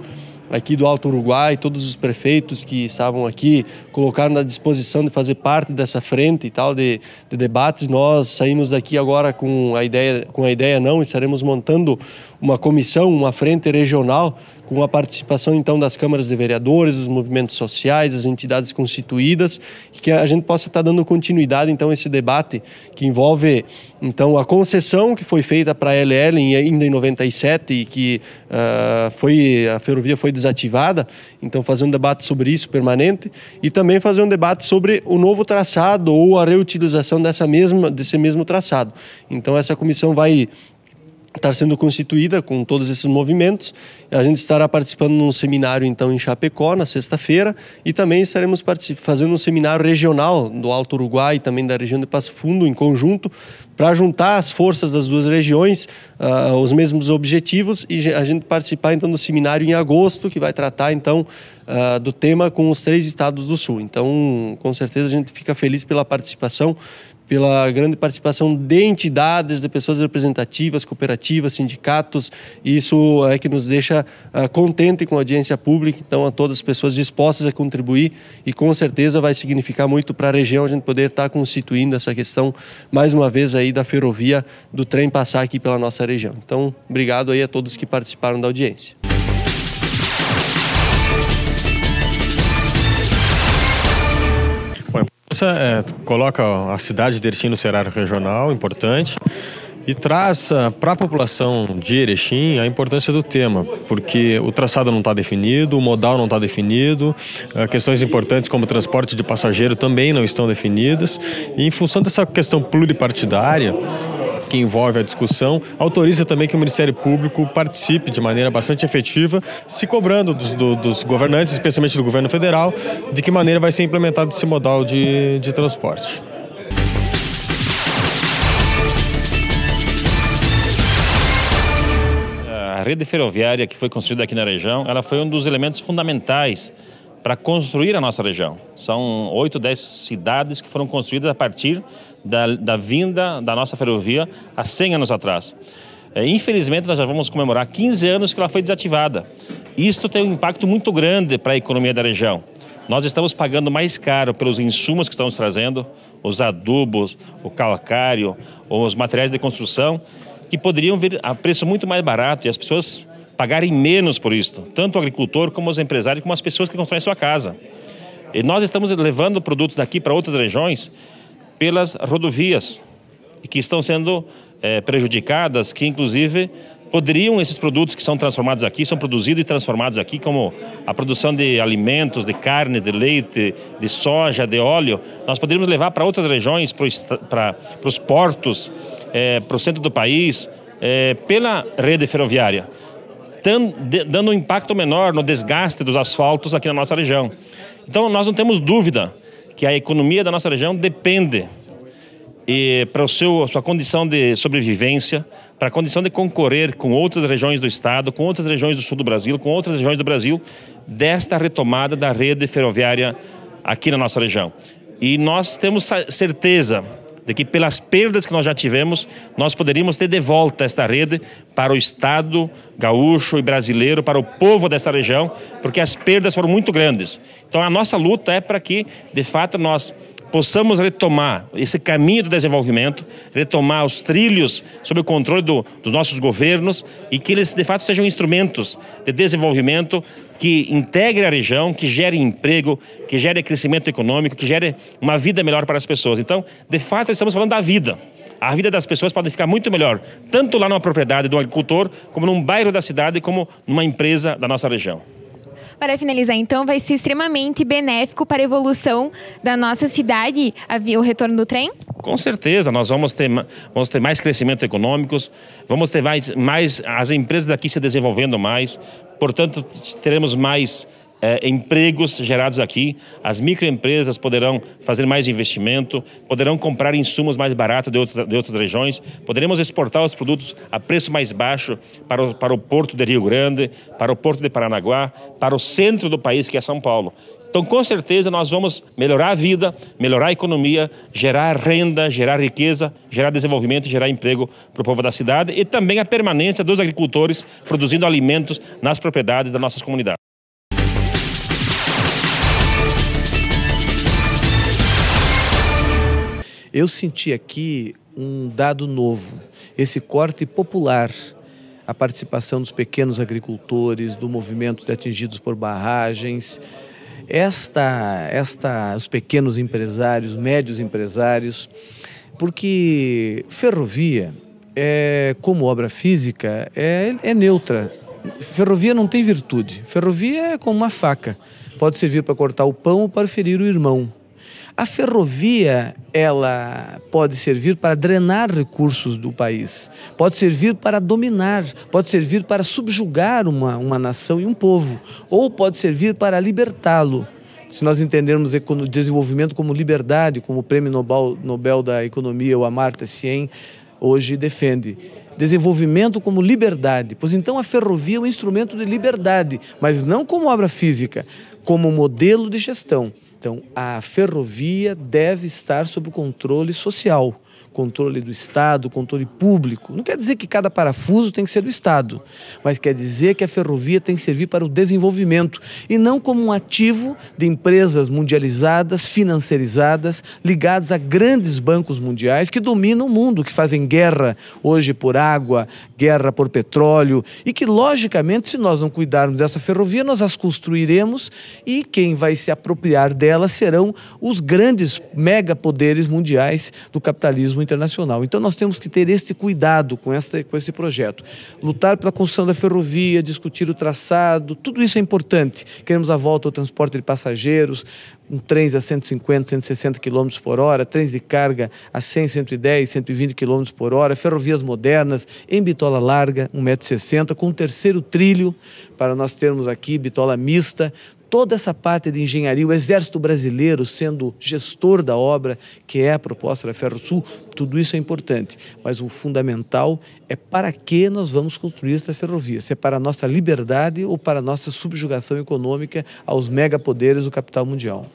aqui do Alto Uruguai, todos os prefeitos que estavam aqui colocaram na disposição de fazer parte dessa frente e tal de, de debates. Nós saímos daqui agora com a ideia, com a ideia não, estaremos montando uma comissão, uma frente regional com a participação então das câmaras de vereadores, dos movimentos sociais, das entidades constituídas, que a gente possa estar dando continuidade então a esse debate que envolve então a concessão que foi feita para a LL ainda em 97 e que uh, foi a ferrovia foi desativada, então fazer um debate sobre isso permanente e também fazer um debate sobre o novo traçado ou a reutilização dessa mesma desse mesmo traçado. Então essa comissão vai estar sendo constituída com todos esses movimentos. A gente estará participando num seminário então em Chapecó na sexta-feira e também estaremos fazendo um seminário regional do Alto Uruguai e também da região de Passo Fundo em conjunto para juntar as forças das duas regiões, uh, os mesmos objetivos e a gente participar então do seminário em agosto que vai tratar então uh, do tema com os três estados do Sul. Então, com certeza a gente fica feliz pela participação, pela grande participação de entidades, de pessoas representativas, cooperativas, sindicatos. Isso é que nos deixa uh, contente com a audiência pública. Então, a todas as pessoas dispostas a contribuir e com certeza vai significar muito para a região a gente poder estar constituindo essa questão mais uma vez aí da ferrovia, do trem passar aqui pela nossa região. Então, obrigado aí a todos que participaram da audiência. Essa é, coloca a cidade de Erechim no cenário regional, importante, e traz uh, para a população de Erechim a importância do tema, porque o traçado não está definido, o modal não está definido, uh, questões importantes como transporte de passageiro também não estão definidas, e em função dessa questão pluripartidária, que envolve a discussão, autoriza também que o Ministério Público participe de maneira bastante efetiva, se cobrando dos, do, dos governantes, especialmente do governo federal, de que maneira vai ser implementado esse modal de, de transporte. Rede ferroviária que foi construída aqui na região, ela foi um dos elementos fundamentais para construir a nossa região. São oito, dez cidades que foram construídas a partir da, da vinda da nossa ferrovia há 100 anos atrás. É, infelizmente, nós já vamos comemorar 15 anos que ela foi desativada. Isto tem um impacto muito grande para a economia da região. Nós estamos pagando mais caro pelos insumos que estamos trazendo, os adubos, o calcário, os materiais de construção, que poderiam vir a preço muito mais barato e as pessoas pagarem menos por isso, tanto o agricultor como os empresários, como as pessoas que constroem sua casa. E nós estamos levando produtos daqui para outras regiões pelas rodovias, que estão sendo é, prejudicadas, que inclusive poderiam esses produtos que são transformados aqui, são produzidos e transformados aqui, como a produção de alimentos, de carne, de leite, de soja, de óleo, nós poderíamos levar para outras regiões, para os portos, é, para o centro do país, é, pela rede ferroviária dando um impacto menor no desgaste dos asfaltos aqui na nossa região. Então, nós não temos dúvida que a economia da nossa região depende e para o seu, a sua condição de sobrevivência, para a condição de concorrer com outras regiões do estado, com outras regiões do sul do Brasil, com outras regiões do Brasil, desta retomada da rede ferroviária aqui na nossa região. E nós temos certeza de que pelas perdas que nós já tivemos, nós poderíamos ter de volta esta rede para o Estado gaúcho e brasileiro, para o povo dessa região, porque as perdas foram muito grandes. Então a nossa luta é para que, de fato, nós possamos retomar esse caminho do desenvolvimento, retomar os trilhos sob o controle do, dos nossos governos e que eles, de fato, sejam instrumentos de desenvolvimento que integre a região, que gere emprego, que gere crescimento econômico, que gere uma vida melhor para as pessoas. Então, de fato, estamos falando da vida. A vida das pessoas pode ficar muito melhor, tanto lá numa propriedade do agricultor, como num bairro da cidade, como numa empresa da nossa região. Para finalizar, então, vai ser extremamente benéfico para a evolução da nossa cidade o retorno do trem? Com certeza, nós vamos ter, vamos ter mais crescimento econômico, vamos ter mais, mais as empresas daqui se desenvolvendo mais, portanto, teremos mais é, empregos gerados aqui, as microempresas poderão fazer mais investimento, poderão comprar insumos mais baratos de outras, de outras regiões, poderemos exportar os produtos a preço mais baixo para o, para o porto de Rio Grande, para o porto de Paranaguá, para o centro do país, que é São Paulo. Então, com certeza, nós vamos melhorar a vida, melhorar a economia, gerar renda, gerar riqueza, gerar desenvolvimento gerar emprego para o povo da cidade e também a permanência dos agricultores produzindo alimentos nas propriedades das nossas comunidades. Eu senti aqui um dado novo, esse corte popular, a participação dos pequenos agricultores, do movimento de atingidos por barragens, esta, esta, os pequenos empresários, médios empresários, porque ferrovia, é, como obra física, é, é neutra. Ferrovia não tem virtude. Ferrovia é como uma faca. Pode servir para cortar o pão ou para ferir o irmão. A ferrovia, ela pode servir para drenar recursos do país, pode servir para dominar, pode servir para subjugar uma, uma nação e um povo, ou pode servir para libertá-lo. Se nós entendermos desenvolvimento como liberdade, como o Prêmio Nobel, Nobel da Economia, o Amartya Sen, hoje defende desenvolvimento como liberdade. Pois então a ferrovia é um instrumento de liberdade, mas não como obra física, como modelo de gestão. Então, a ferrovia deve estar sob controle social controle do Estado, controle público. Não quer dizer que cada parafuso tem que ser do Estado, mas quer dizer que a ferrovia tem que servir para o desenvolvimento e não como um ativo de empresas mundializadas, financiarizadas, ligadas a grandes bancos mundiais que dominam o mundo, que fazem guerra hoje por água, guerra por petróleo e que, logicamente, se nós não cuidarmos dessa ferrovia, nós as construiremos e quem vai se apropriar delas serão os grandes megapoderes mundiais do capitalismo internacional. Então nós temos que ter este cuidado com, esta, com esse projeto. Lutar pela construção da ferrovia, discutir o traçado, tudo isso é importante. Queremos a volta ao transporte de passageiros, com trens a 150, 160 km por hora, trens de carga a 100, 110, 120 km por hora, ferrovias modernas em bitola larga, 1,60m, com um terceiro trilho, para nós termos aqui bitola mista, toda essa parte de engenharia, o Exército Brasileiro sendo gestor da obra, que é a proposta da Ferrosul, tudo isso é importante. Mas o fundamental é para que nós vamos construir essa ferrovia. Se é para a nossa liberdade ou para a nossa subjugação econômica aos megapoderes do capital mundial.